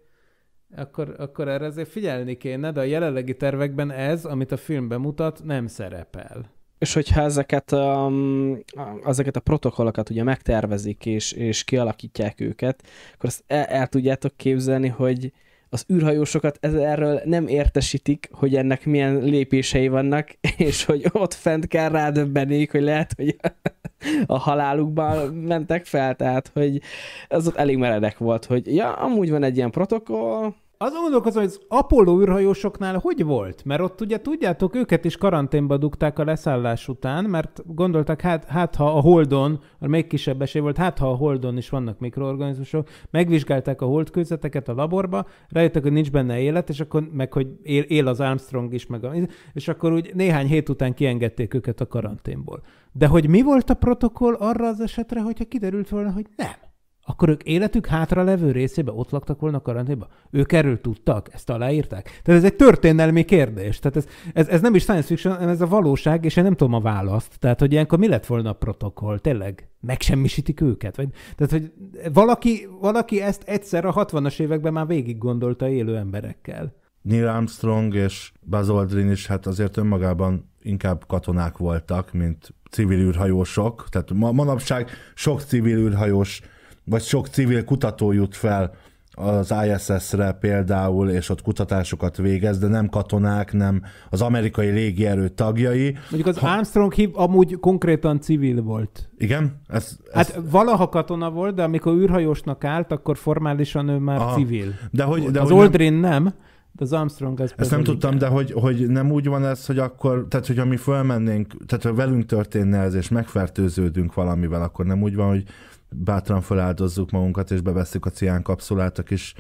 akkor, akkor erre azért figyelni kéne, de a jelenlegi tervekben ez, amit a film bemutat, nem szerepel. És hogyha ezeket, um, ezeket a protokollokat ugye megtervezik és, és kialakítják őket, akkor azt el, el tudjátok képzelni, hogy az űrhajósokat erről nem értesítik, hogy ennek milyen lépései vannak, és hogy ott fent kell rádöbbenék, hogy lehet, hogy a halálukban mentek fel, tehát hogy az ott elég meredek volt, hogy ja, amúgy van egy ilyen protokoll, azon gondolkozom, hogy az Apollo űrhajósoknál hogy volt? Mert ott ugye tudjátok, őket is karanténba dugták a leszállás után, mert gondoltak, hát, hát ha a Holdon, a még kisebb esély volt, hát ha a Holdon is vannak mikroorganizmusok, megvizsgálták a holdkőzeteket a laborba, rájöttek, hogy nincs benne élet, és akkor meg, hogy él, él az Armstrong is, meg a, és akkor úgy néhány hét után kiengedték őket a karanténból. De hogy mi volt a protokoll arra az esetre, hogyha kiderült volna, hogy nem? Akkor ők életük hátra levő részébe ott laktak volna karanténban? Ők erről tudtak? Ezt aláírták? Tehát ez egy történelmi kérdés. Tehát ez, ez, ez nem is science fiction, hanem ez a valóság, és én nem tudom a választ. Tehát, hogy ilyenkor mi lett volna a protokoll? Tényleg? Megsemmisítik őket? Vagy, tehát, hogy valaki, valaki ezt egyszer a 60-as években már végig gondolta élő emberekkel. Neil Armstrong és Buzz Aldrin is hát azért önmagában inkább katonák voltak, mint civil űrhajósok. Tehát ma, manapság sok civil űrhajós vagy sok civil kutató jut fel az ISS-re például, és ott kutatásokat végez, de nem katonák, nem az amerikai légierő tagjai. Mondjuk az ha... Armstrong hív amúgy konkrétan civil volt. Igen? Ez, ez... Hát valaha katona volt, de amikor űrhajósnak állt, akkor formálisan ő már Aha. civil. De hogy, de az hogy Aldrin nem... nem de az Armstrong az Ezt nem tudtam, de hogy, hogy nem úgy van ez, hogy akkor, tehát hogyha mi fölmennénk, tehát ha velünk történne ez, és megfertőződünk valamivel, akkor nem úgy van, hogy bátran feláldozzuk magunkat, és bevesszük a cián kapszulát a kis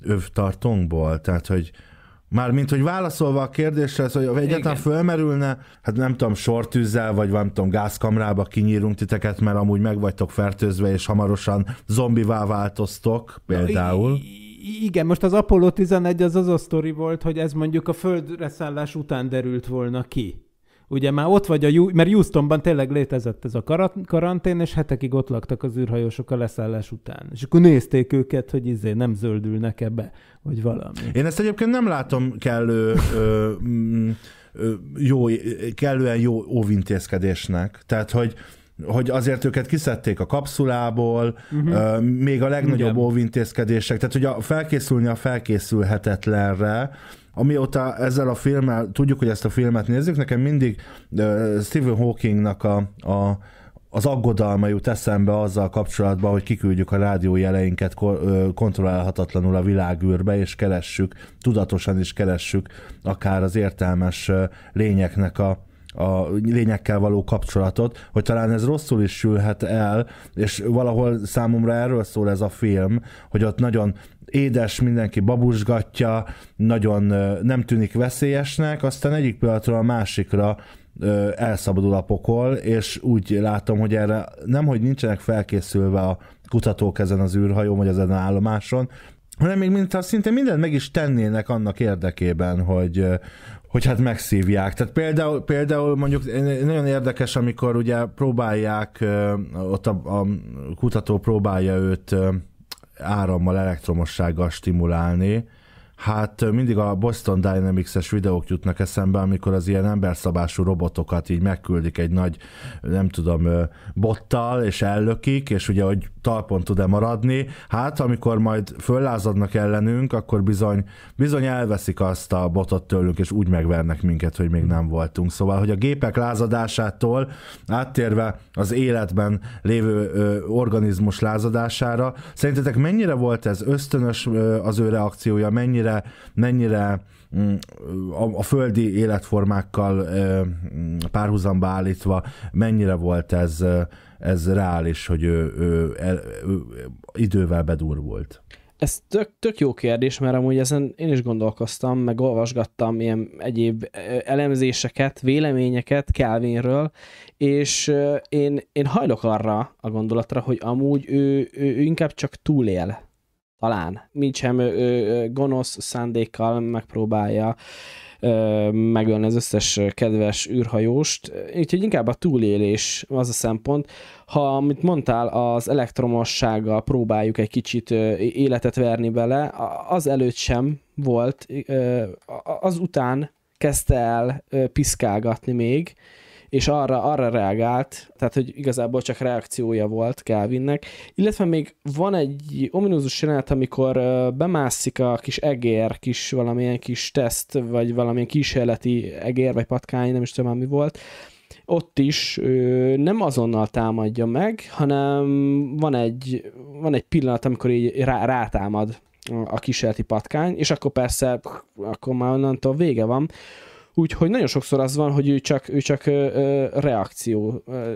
övtartónkból. Tehát, hogy már mint hogy válaszolva a kérdésre, hogy egyáltalán fölmerülne, hát nem tudom, sortűzzel, vagy nem tudom, gázkamrába kinyírunk titeket, mert amúgy meg vagytok fertőzve, és hamarosan zombivá változtok, például. Igen, most az Apollo 11 az az a sztori volt, hogy ez mondjuk a földre szállás után derült volna ki ugye már ott vagy a, mert Houstonban tényleg létezett ez a karantén, és hetekig ott laktak az űrhajósok a leszállás után. És akkor nézték őket, hogy izé nem zöldülnek ebbe, vagy valami. Én ezt egyébként nem látom kellő ö, mm, ö, jó, kellően jó óvintézkedésnek. Tehát, hogy hogy azért őket kiszedték a kapszulából, uh-huh. még a legnagyobb Igen. óvintézkedések, tehát hogy a felkészülni a felkészülhetetlenre, amióta ezzel a filmmel, tudjuk, hogy ezt a filmet nézzük, nekem mindig Stephen Hawkingnak a, a az aggodalma jut eszembe azzal kapcsolatban, hogy kiküldjük a rádiójeleinket kontrollálhatatlanul a világűrbe, és keressük, tudatosan is keressük akár az értelmes lényeknek a, a lényekkel való kapcsolatot, hogy talán ez rosszul is sülhet el, és valahol számomra erről szól ez a film, hogy ott nagyon édes, mindenki babusgatja, nagyon nem tűnik veszélyesnek, aztán egyik pillanatról a másikra elszabadul a pokol, és úgy látom, hogy erre nem, hogy nincsenek felkészülve a kutatók ezen az űrhajón, vagy ezen az állomáson, hanem még mintha szinte mindent meg is tennének annak érdekében, hogy, hogy hát megszívják. Tehát például, például mondjuk nagyon érdekes, amikor ugye próbálják, ott a, a kutató próbálja őt árammal, elektromossággal stimulálni, Hát mindig a Boston Dynamics-es videók jutnak eszembe, amikor az ilyen emberszabású robotokat így megküldik egy nagy, nem tudom, bottal, és ellökik, és ugye, hogy talpon tud-e maradni. Hát, amikor majd föllázadnak ellenünk, akkor bizony, bizony elveszik azt a botot tőlünk, és úgy megvernek minket, hogy még nem voltunk. Szóval, hogy a gépek lázadásától áttérve az életben lévő ö, organizmus lázadására, szerintetek mennyire volt ez ösztönös ö, az ő reakciója, mennyire mennyire mm, a, a földi életformákkal párhuzamba állítva, mennyire volt ez, ez reális, hogy ő, ő, ő, ő idővel bedurvult? Ez tök, tök jó kérdés, mert amúgy ezen én is gondolkoztam, meg olvasgattam ilyen egyéb elemzéseket, véleményeket Calvinről, és én, én hajlok arra a gondolatra, hogy amúgy ő, ő, ő inkább csak túlél talán. Sem ö, ö, gonosz szándékkal megpróbálja ö, megölni az összes kedves űrhajóst, úgyhogy inkább a túlélés az a szempont. Ha, amit mondtál, az elektromossággal próbáljuk egy kicsit ö, életet verni bele, az előtt sem volt, ö, az után kezdte el ö, piszkálgatni még, és arra, arra reagált, tehát hogy igazából csak reakciója volt Calvinnek, illetve még van egy ominózus jelenet, amikor bemászik a kis egér, kis valamilyen kis teszt, vagy valamilyen kísérleti egér, vagy patkány, nem is tudom mi volt, ott is ő nem azonnal támadja meg, hanem van egy, van egy pillanat, amikor így rá, rátámad a kísérleti patkány, és akkor persze, akkor már onnantól vége van. Úgyhogy nagyon sokszor az van, hogy ő csak, ő csak ö, reakció, ö,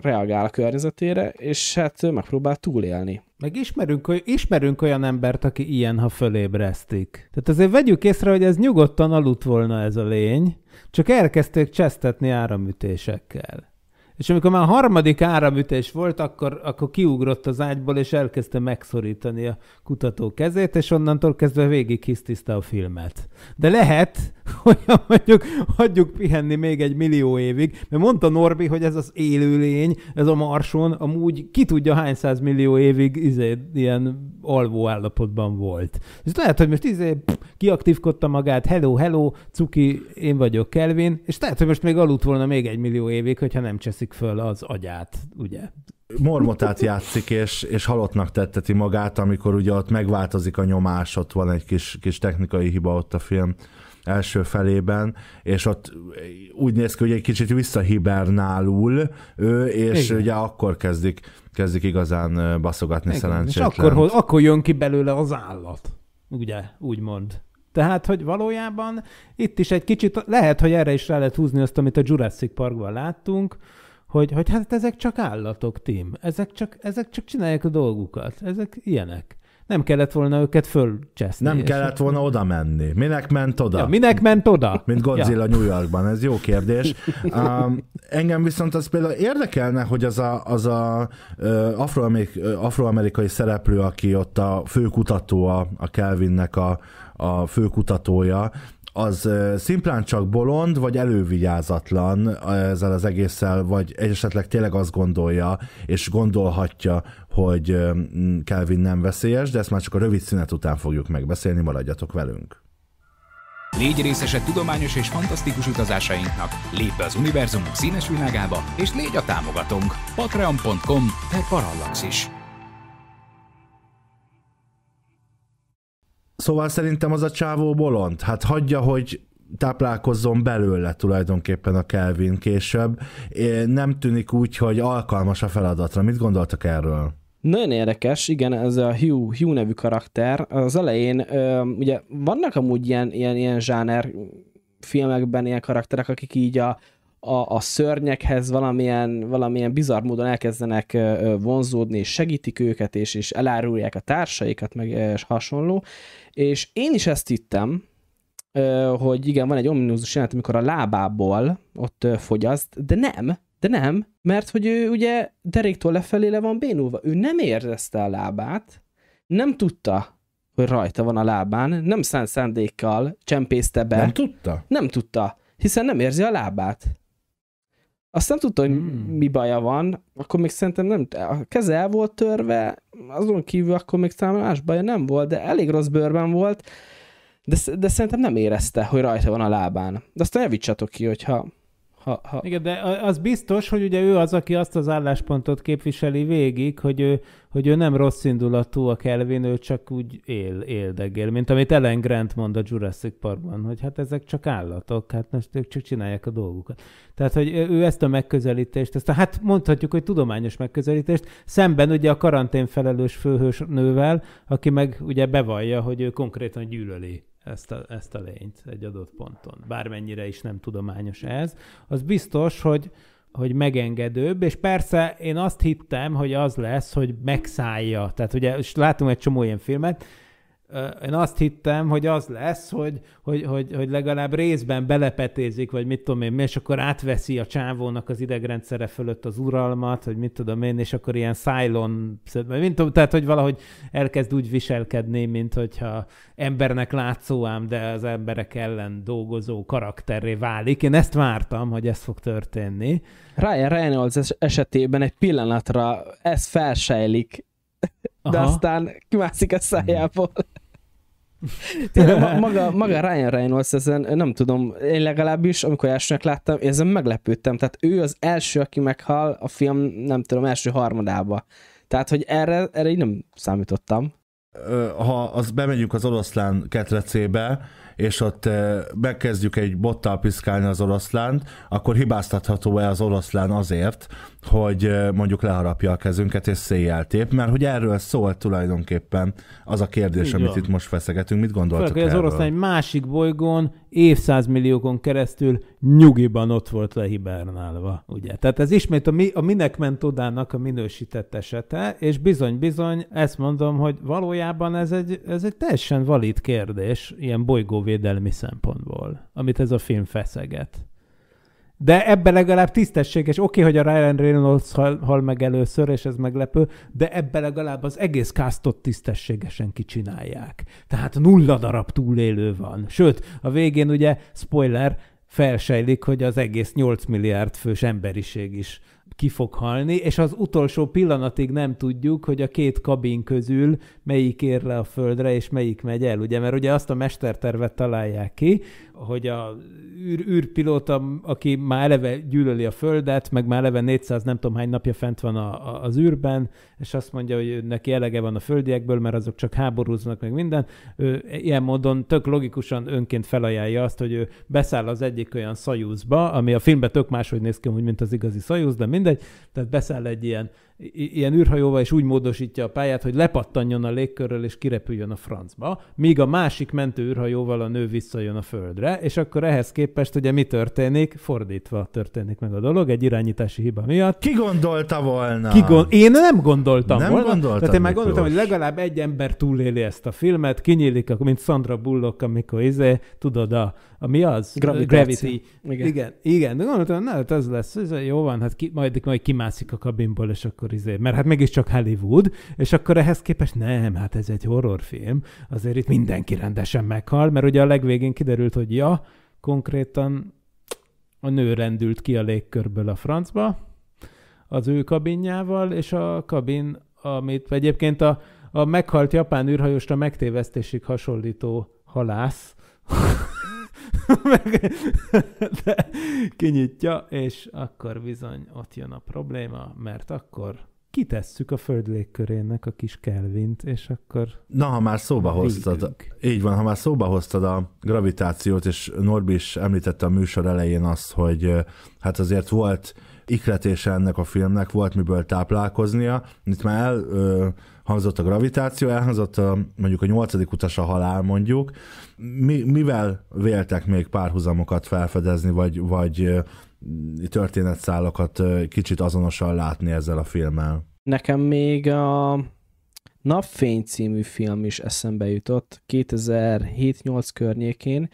reagál a környezetére, és hát megpróbál túlélni. Meg ismerünk, ismerünk olyan embert, aki ilyen, ha fölébresztik. Tehát azért vegyük észre, hogy ez nyugodtan aludt volna ez a lény, csak elkezdték csesztetni áramütésekkel. És amikor már a harmadik áramütés volt, akkor, akkor kiugrott az ágyból, és elkezdte megszorítani a kutató kezét, és onnantól kezdve végig hisztiszta a filmet. De lehet, hogy mondjuk hagyjuk pihenni még egy millió évig, mert mondta Norbi, hogy ez az élőlény, ez a marson, amúgy ki tudja hány száz millió évig izé, ilyen alvó állapotban volt. És lehet, hogy most izé pff, kiaktívkodta magát, hello, hello, cuki, én vagyok Kelvin, és lehet, hogy most még aludt volna még egy millió évig, hogyha nem cseszik föl az agyát, ugye? mormotát játszik, és, és halottnak tetteti magát, amikor ugye ott megváltozik a nyomás, ott van egy kis, kis technikai hiba ott a film első felében, és ott úgy néz ki, hogy egy kicsit visszahibernálul ő, és Igen. ugye akkor kezdik, kezdik igazán baszogatni szerencsétlen. És akkor, akkor jön ki belőle az állat, ugye, úgymond. Tehát, hogy valójában itt is egy kicsit, lehet, hogy erre is rá lehet húzni azt, amit a Jurassic Parkban láttunk, hogy, hogy hát ezek csak állatok, Tim. Ezek csak, ezek csak csinálják a dolgukat. Ezek ilyenek. Nem kellett volna őket fölcseszni. Nem kellett volna oda menni. Minek ment oda? Ja, minek ment oda? Mint Godzilla ja. New Yorkban. Ez jó kérdés. Um, engem viszont az például érdekelne, hogy az a, az a uh, afroamerik, uh, afroamerikai szereplő, aki ott a főkutató, a, a Kelvinnek a, a főkutatója, az szimplán csak bolond, vagy elővigyázatlan ezzel az egésszel, vagy esetleg tényleg azt gondolja, és gondolhatja, hogy Kelvin nem veszélyes, de ezt már csak a rövid szünet után fogjuk megbeszélni, maradjatok velünk. Légy részese tudományos és fantasztikus utazásainknak, lépj be az univerzumunk színes világába, és légy a támogatónk. patreon.com per parallaxis. Szóval szerintem az a csávó bolond. Hát hagyja, hogy táplálkozzon belőle tulajdonképpen a Kelvin később. Nem tűnik úgy, hogy alkalmas a feladatra. Mit gondoltak erről? Nagyon érdekes, igen, ez a Hugh, Hugh nevű karakter. Az elején ugye vannak amúgy ilyen, ilyen, ilyen zsáner filmekben ilyen karakterek, akik így a, a, a szörnyekhez valamilyen, valamilyen bizarr módon elkezdenek vonzódni, és segítik őket, és, és elárulják a társaikat, meg és hasonló. És én is ezt hittem, hogy igen, van egy ominózus jelent, amikor a lábából ott fogyaszt, de nem, de nem, mert hogy ő ugye deréktől lefelé le van bénulva. Ő nem érzezte a lábát, nem tudta, hogy rajta van a lábán, nem szánt szándékkal csempészte be. Nem tudta? Nem tudta, hiszen nem érzi a lábát. Azt nem tudta, hogy hmm. mi baja van, akkor még szerintem nem, a keze el volt törve, azon kívül akkor még talán más baja nem volt, de elég rossz bőrben volt, De, de szerintem nem érezte, hogy rajta van a lábán. De aztán javítsatok ki, hogyha ha, ha... Igen, de az biztos, hogy ugye ő az, aki azt az álláspontot képviseli végig, hogy ő, hogy ő nem rossz indulatú a Kelvin, ő csak úgy él, éldegél, mint amit Ellen Grant mond a Jurassic Parkban, hogy hát ezek csak állatok, hát most ők csak csinálják a dolgukat. Tehát, hogy ő ezt a megközelítést, ezt a, hát mondhatjuk, hogy tudományos megközelítést, szemben ugye a karantén felelős főhős nővel, aki meg ugye bevallja, hogy ő konkrétan gyűlöli ezt a, ezt a lényt egy adott ponton. Bármennyire is nem tudományos ez. Az biztos, hogy, hogy megengedőbb, és persze én azt hittem, hogy az lesz, hogy megszállja. Tehát ugye, és látunk egy csomó ilyen filmet, én azt hittem, hogy az lesz, hogy, hogy, hogy, hogy legalább részben belepetézik, vagy mit tudom én, és akkor átveszi a csávónak az idegrendszere fölött az uralmat, hogy mit tudom én, és akkor ilyen szájlon, mint tehát hogy valahogy elkezd úgy viselkedni, mint hogyha embernek látszó ám, de az emberek ellen dolgozó karakterré válik. Én ezt vártam, hogy ez fog történni. Ryan Reynolds esetében egy pillanatra ez felsejlik, de Aha. aztán kimászik a szájából. Tényleg maga, maga Ryan Reynolds, ezen nem tudom, én legalábbis, amikor elsőnek láttam, ezen meglepődtem. Tehát ő az első, aki meghal a film, nem tudom, első harmadába. Tehát, hogy erre, erre így nem számítottam. Ha az bemegyünk az oroszlán ketrecébe, és ott megkezdjük egy bottal piszkálni az oroszlánt, akkor hibáztatható-e az oroszlán azért, hogy mondjuk leharapja a kezünket és széjjel tép, mert hogy erről szól tulajdonképpen az a kérdés, Így amit van. itt most feszegetünk. Mit gondoltok Főleg, erről? az oroszlán egy másik bolygón évszázmilliókon keresztül nyugiban ott volt lehibernálva, ugye? Tehát ez ismét a, mi, a minek ment odának a minősített esete, és bizony-bizony ezt mondom, hogy valójában ez egy, ez egy teljesen valid kérdés ilyen bolygóvédelmi szempontból, amit ez a film feszeget. De ebbe legalább tisztességes. Oké, okay, hogy a Ryan Reynolds hal, hal meg először, és ez meglepő, de ebbe legalább az egész castot tisztességesen kicsinálják. Tehát nulla darab túlélő van. Sőt, a végén ugye, spoiler, felsejlik, hogy az egész 8 milliárd fős emberiség is ki fog halni, és az utolsó pillanatig nem tudjuk, hogy a két kabin közül melyik ér le a földre, és melyik megy el, ugye, mert ugye azt a mestertervet találják ki, hogy a űr, űrpilóta, aki már eleve gyűlöli a Földet, meg már eleve 400 nem tudom hány napja fent van a, a, az űrben, és azt mondja, hogy neki elege van a földiekből, mert azok csak háborúznak, meg minden. Ő ilyen módon tök logikusan önként felajánlja azt, hogy ő beszáll az egyik olyan szajúzba, ami a filmben tök máshogy néz ki, mint az igazi szajúz, de mindegy, tehát beszáll egy ilyen ilyen űrhajóval is úgy módosítja a pályát, hogy lepattanjon a légkörről és kirepüljön a francba, míg a másik mentő űrhajóval a nő visszajön a földre, és akkor ehhez képest ugye mi történik? Fordítva történik meg a dolog, egy irányítási hiba miatt. Ki gondolta volna? Ki gond... Én nem gondoltam nem volna. Gondoltam, Tehát én már gondoltam, hogy legalább egy ember túléli ezt a filmet, kinyílik, mint Sandra Bullock, amikor izé, tudod, a, a mi az? Gravitáció. Gravity. Igen. igen. Igen, de gondoltam, na, hát ez lesz, ez jó van, hát ki, majd, majd kimászik a kabinból, és akkor izé, mert hát mégiscsak Hollywood, és akkor ehhez képest nem, hát ez egy horrorfilm, azért itt mindenki rendesen meghal, mert ugye a legvégén kiderült, hogy ja, konkrétan a nő rendült ki a légkörből a francba, az ő kabinjával, és a kabin, amit egyébként a, a meghalt japán űrhajósra megtévesztésig hasonlító halász, de kinyitja, és akkor bizony ott jön a probléma, mert akkor kitesszük a föld légkörének a kis Kelvint, és akkor... Na, ha már szóba hoztad, így van, ha már szóba hoztad a gravitációt, és Norbi is említette a műsor elején azt, hogy hát azért volt ikletése ennek a filmnek, volt miből táplálkoznia. Itt már elhangzott a gravitáció, elhangzott a, mondjuk a nyolcadik utas a halál mondjuk. Mi, mivel véltek még párhuzamokat felfedezni, vagy, vagy történetszálakat kicsit azonosan látni ezzel a filmmel? Nekem még a Napfény című film is eszembe jutott 2007-8 környékén,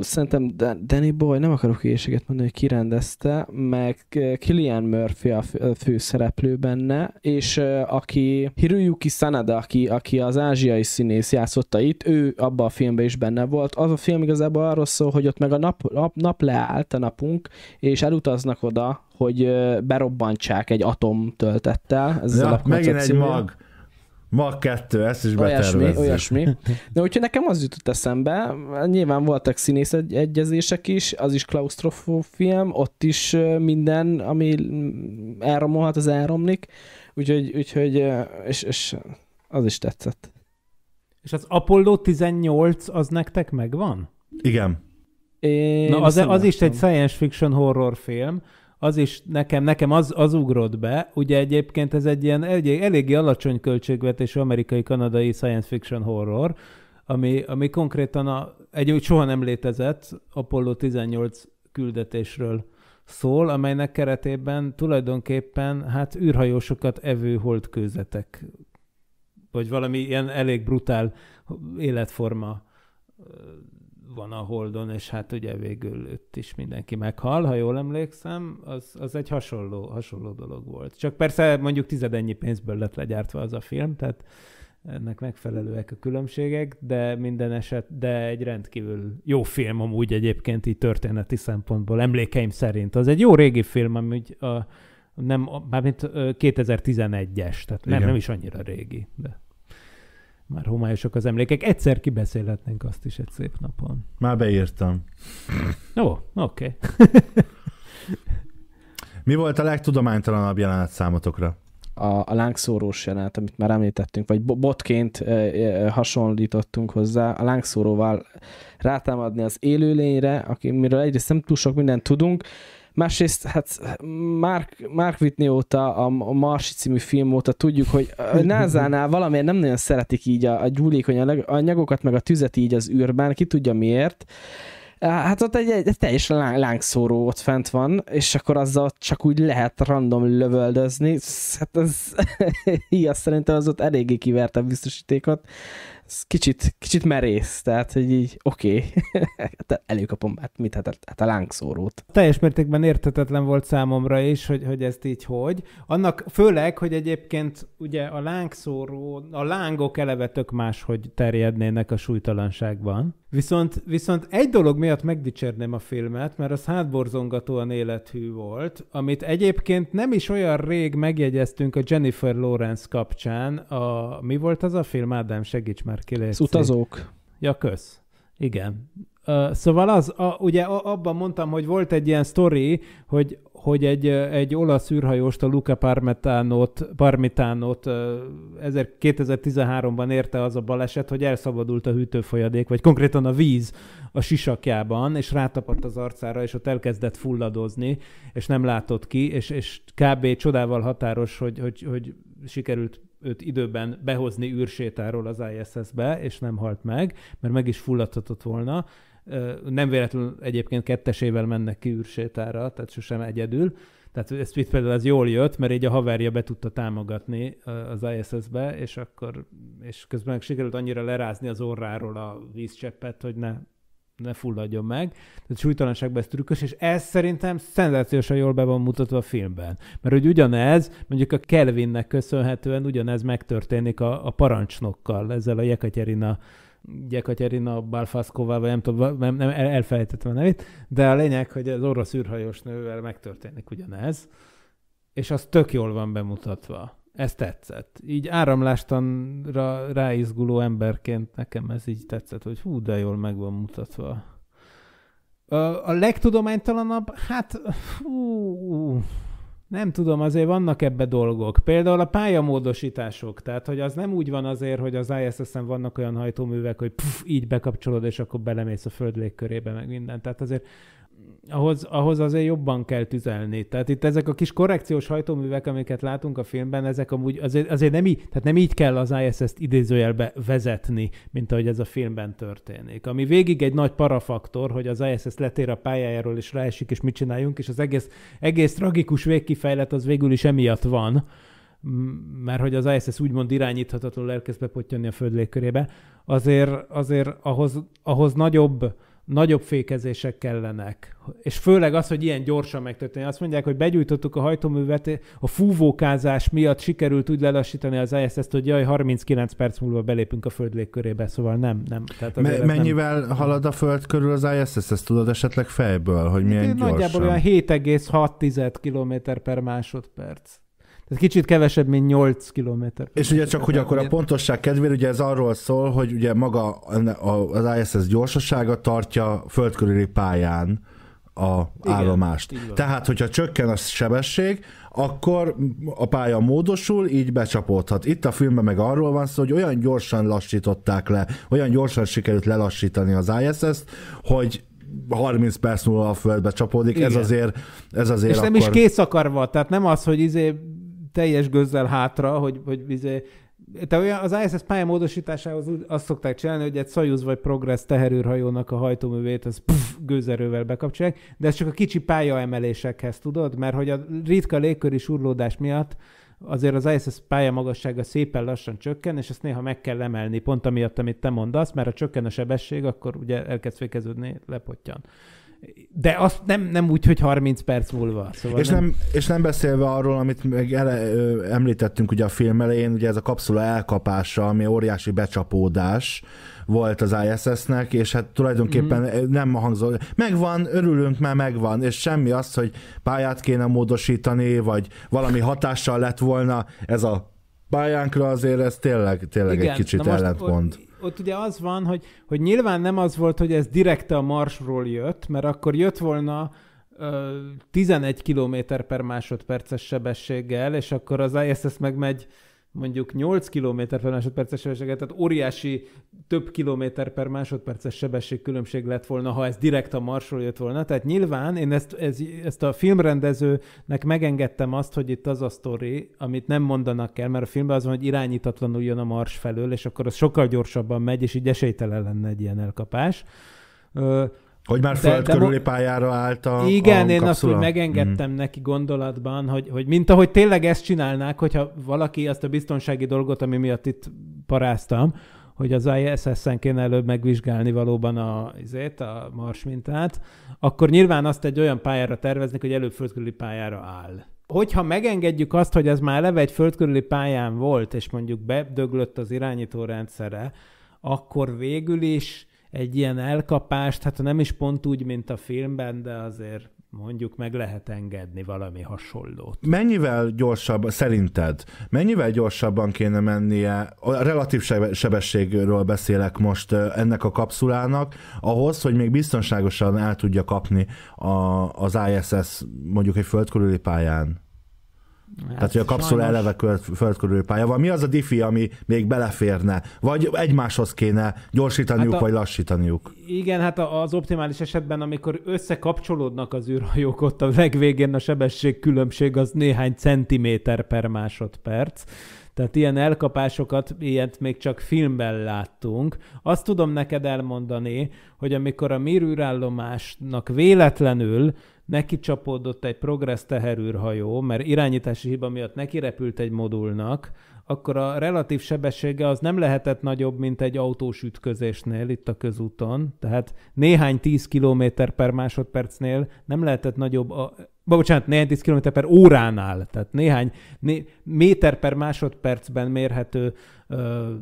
szerintem Danny Boy, nem akarok hülyeséget mondani, hogy kirendezte, meg Killian Murphy a főszereplő benne, és aki Hiroyuki Sanada, aki, aki az ázsiai színész játszotta itt, ő abban a filmben is benne volt. Az a film igazából arról szól, hogy ott meg a nap, nap, nap leállt a napunk, és elutaznak oda, hogy berobbantsák egy atom töltettel. Ez ja, megint egy mag Mag 2, ezt is Olyasmi, betervezzük. olyasmi. De úgyhogy nekem az jutott eszembe, nyilván voltak színész egy- egyezések is, az is klaustrofófilm, ott is minden, ami elromolhat, az elromlik, úgyhogy, úgyhogy és, és az is tetszett. És az Apollo 18 az nektek megvan? Igen. Én Na, az, az is egy science fiction horror film, az is nekem, nekem az, az ugrott be. Ugye egyébként ez egy ilyen elég, eléggé alacsony költségvetésű amerikai-kanadai science fiction horror, ami, ami konkrétan a, egy soha nem létezett Apollo 18 küldetésről szól, amelynek keretében tulajdonképpen hát űrhajósokat evő holdkőzetek, vagy valami ilyen elég brutál életforma van a Holdon, és hát ugye végül ott is mindenki meghal, ha jól emlékszem, az, az egy hasonló, hasonló dolog volt. Csak persze mondjuk tizedennyi pénzből lett legyártva az a film, tehát ennek megfelelőek a különbségek, de minden eset, de egy rendkívül jó film amúgy egyébként így történeti szempontból, emlékeim szerint. Az egy jó régi film, ami úgy a, nem, mármint ö, 2011-es, tehát nem, Igen. nem is annyira régi, de már homályosak az emlékek. Egyszer kibeszélhetnénk azt is egy szép napon. Már beírtam. Ó, oké. Mi volt a legtudománytalanabb jelenet számotokra? a, a lángszórós jelenet, amit már említettünk, vagy bo- botként e, e, hasonlítottunk hozzá, a lángszóróval rátámadni az élőlényre, aki, miről egyrészt nem túl sok mindent tudunk, másrészt hát Mark, Mark Whitney óta, a, a Marsi című film óta tudjuk, hogy a NASA-nál valamiért nem nagyon szeretik így a, a gyúlékony anyag- anyagokat, meg a tüzet így az űrben, ki tudja miért, Hát ott egy, egy teljesen láng, lángszóró ott fent van, és akkor azzal csak úgy lehet random lövöldözni. Hát ez ilyen szerintem az ott eléggé kiverte a biztosítékot. Ez kicsit, kicsit merész, tehát hogy így oké, okay. előkapom, hát mit, hát, hát a lángszórót. Teljes mértékben értetetlen volt számomra is, hogy, hogy ezt így hogy. Annak főleg, hogy egyébként ugye a lángszóró, a lángok eleve tök más, hogy terjednének a súlytalanságban. Viszont, viszont egy dolog miatt megdicsérném a filmet, mert az hátborzongatóan élethű volt, amit egyébként nem is olyan rég megjegyeztünk a Jennifer Lawrence kapcsán. A, mi volt az a film? Ádám, segíts már ki, Az utazók. Ja, kösz. Igen. Szóval az, a, ugye abban mondtam, hogy volt egy ilyen sztori, hogy, hogy egy, egy olasz űrhajóst, a Luca Parmitánot uh, 2013-ban érte az a baleset, hogy elszabadult a hűtőfolyadék, vagy konkrétan a víz a sisakjában, és rátapadt az arcára, és ott elkezdett fulladozni, és nem látott ki, és, és kb. csodával határos, hogy, hogy, hogy sikerült őt időben behozni űrsétáról az ISS-be, és nem halt meg, mert meg is fulladhatott volna. Nem véletlenül egyébként kettesével mennek ki űrsétára, tehát sosem egyedül. Tehát ezt itt például ez jól jött, mert így a haverja be tudta támogatni az ISS-be, és akkor, és közben sikerült annyira lerázni az orráról a vízcseppet, hogy ne, ne fulladjon meg. Tehát súlytalanságban ez trükkös, és ez szerintem szenzációsan jól be van mutatva a filmben. Mert hogy ugyanez, mondjuk a Kelvinnek köszönhetően ugyanez megtörténik a, a parancsnokkal, ezzel a Jekaterina Jekaterina Balfaszkovával, nem tudom, nem, nem el- elfelejtettem a nevét, de a lényeg, hogy az orosz űrhajós nővel megtörténik ugyanez, és az tök jól van bemutatva. Ez tetszett. Így áramlástanra ráizguló emberként nekem ez így tetszett, hogy hú, de jól meg van mutatva. A legtudománytalanabb, hát hú, nem tudom, azért vannak ebbe dolgok. Például a pályamódosítások, tehát hogy az nem úgy van azért, hogy az ISS-en vannak olyan hajtóművek, hogy puf, így bekapcsolod, és akkor belemész a föld légkörébe, meg minden. Tehát azért ahhoz, ahhoz azért jobban kell tüzelni. Tehát itt ezek a kis korrekciós hajtóművek, amiket látunk a filmben, ezek amúgy azért, azért nem, így, tehát nem így kell az ISS-t idézőjelbe vezetni, mint ahogy ez a filmben történik. Ami végig egy nagy parafaktor, hogy az ISS letér a pályájáról, és ráesik, és mit csináljunk, és az egész, egész tragikus végkifejlet az végül is emiatt van, mert hogy az ISS úgymond irányíthatatlanul elkezd bepottyani a föld légkörébe, azért, azért ahhoz, ahhoz nagyobb, nagyobb fékezések kellenek. És főleg az, hogy ilyen gyorsan megtörténik. Azt mondják, hogy begyújtottuk a hajtóművet, a fúvókázás miatt sikerült úgy lelassítani az ISS-t, hogy jaj, 39 perc múlva belépünk a föld légkörébe, szóval nem, nem. Tehát Me- ez nem- mennyivel halad a föld körül az ISS? Ezt tudod esetleg fejből, hogy milyen Hát Nagyjából gyorsan? olyan 7,6 km per másodperc. Ez kicsit kevesebb, mint 8 km. És ugye csak, hogy akkor a pontosság kedvéért, ugye ez arról szól, hogy ugye maga az ISS gyorsasága tartja földkörüli pályán a Igen, állomást. Tehát, hogyha csökken a sebesség, akkor a pálya módosul, így becsapódhat. Itt a filmben meg arról van szó, hogy olyan gyorsan lassították le, olyan gyorsan sikerült lelassítani az ISS-t, hogy 30 perc múlva a földbe csapódik, Igen. ez azért, ez azért És akkor... nem is kész akarva, tehát nem az, hogy izé teljes gőzzel hátra, hogy, hogy izé te olyan, az ISS pálya módosításához azt szokták csinálni, hogy egy Soyuz vagy Progress teherűrhajónak a hajtóművét az pff, gőzerővel bekapcsolják, de ez csak a kicsi pályaemelésekhez tudod, mert hogy a ritka légköri surlódás miatt azért az ISS pálya magassága szépen lassan csökken, és ezt néha meg kell emelni, pont amiatt, amit te mondasz, mert ha csökken a sebesség, akkor ugye elkezd fékeződni, lepottyan de azt nem, nem úgy, hogy 30 perc múlva. Szóval és, nem... Nem, és nem beszélve arról, amit meg ele, ö, említettünk ugye a film elején, ugye ez a kapszula elkapása, ami óriási becsapódás volt az ISS-nek, és hát tulajdonképpen mm. nem hangzó. Megvan, örülünk, mert megvan, és semmi az, hogy pályát kéne módosítani, vagy valami hatással lett volna ez a pályánkra, azért ez tényleg, tényleg Igen, egy kicsit ellentmond. Ott ott ugye az van, hogy, hogy nyilván nem az volt, hogy ez direkte a Marsról jött, mert akkor jött volna 11 km per másodperces sebességgel, és akkor az ISS meg megy mondjuk 8 km per másodperces sebességet, tehát óriási több kilométer per másodperces sebesség különbség lett volna, ha ez direkt a Marsról jött volna. Tehát nyilván én ezt, ez, ezt a filmrendezőnek megengedtem azt, hogy itt az a sztori, amit nem mondanak el, mert a filmben az van, hogy irányítatlanul jön a Mars felől, és akkor az sokkal gyorsabban megy, és így esélytelen lenne egy ilyen elkapás. Hogy már föld de, körüli pályára állt a Igen, a én azt úgy megengedtem mm. neki gondolatban, hogy, hogy mint ahogy tényleg ezt csinálnák, hogyha valaki azt a biztonsági dolgot, ami miatt itt paráztam, hogy az ISS-en kéne előbb megvizsgálni valóban a, izét, a Mars mintát, akkor nyilván azt egy olyan pályára terveznek, hogy előbb földkörüli pályára áll. Hogyha megengedjük azt, hogy ez már eleve egy földkörüli pályán volt, és mondjuk bedöglött az irányító rendszere, akkor végül is egy ilyen elkapást, hát nem is pont úgy, mint a filmben, de azért mondjuk meg lehet engedni valami hasonlót. Mennyivel gyorsabb, szerinted, mennyivel gyorsabban kéne mennie, a relatív sebességről beszélek most ennek a kapszulának, ahhoz, hogy még biztonságosan el tudja kapni a, az ISS mondjuk egy földkörüli pályán? Hát Tehát, hogy a kapszula sajnos... eleve földkörül pálya van. Mi az a diffi, ami még beleférne? Vagy egymáshoz kéne gyorsítaniuk, hát a... vagy lassítaniuk? Igen, hát az optimális esetben, amikor összekapcsolódnak az űrhajók, ott a legvégén a sebesség különbség az néhány centiméter per másodperc. Tehát ilyen elkapásokat, ilyet még csak filmben láttunk. Azt tudom neked elmondani, hogy amikor a Mir űrállomásnak véletlenül neki csapódott egy progress teherűrhajó, mert irányítási hiba miatt neki repült egy modulnak, akkor a relatív sebessége az nem lehetett nagyobb, mint egy autós ütközésnél itt a közúton. Tehát néhány 10 km per másodpercnél nem lehetett nagyobb a, bocsánat, néhány 10 km per óránál, tehát néhány né, méter per másodpercben mérhető ö,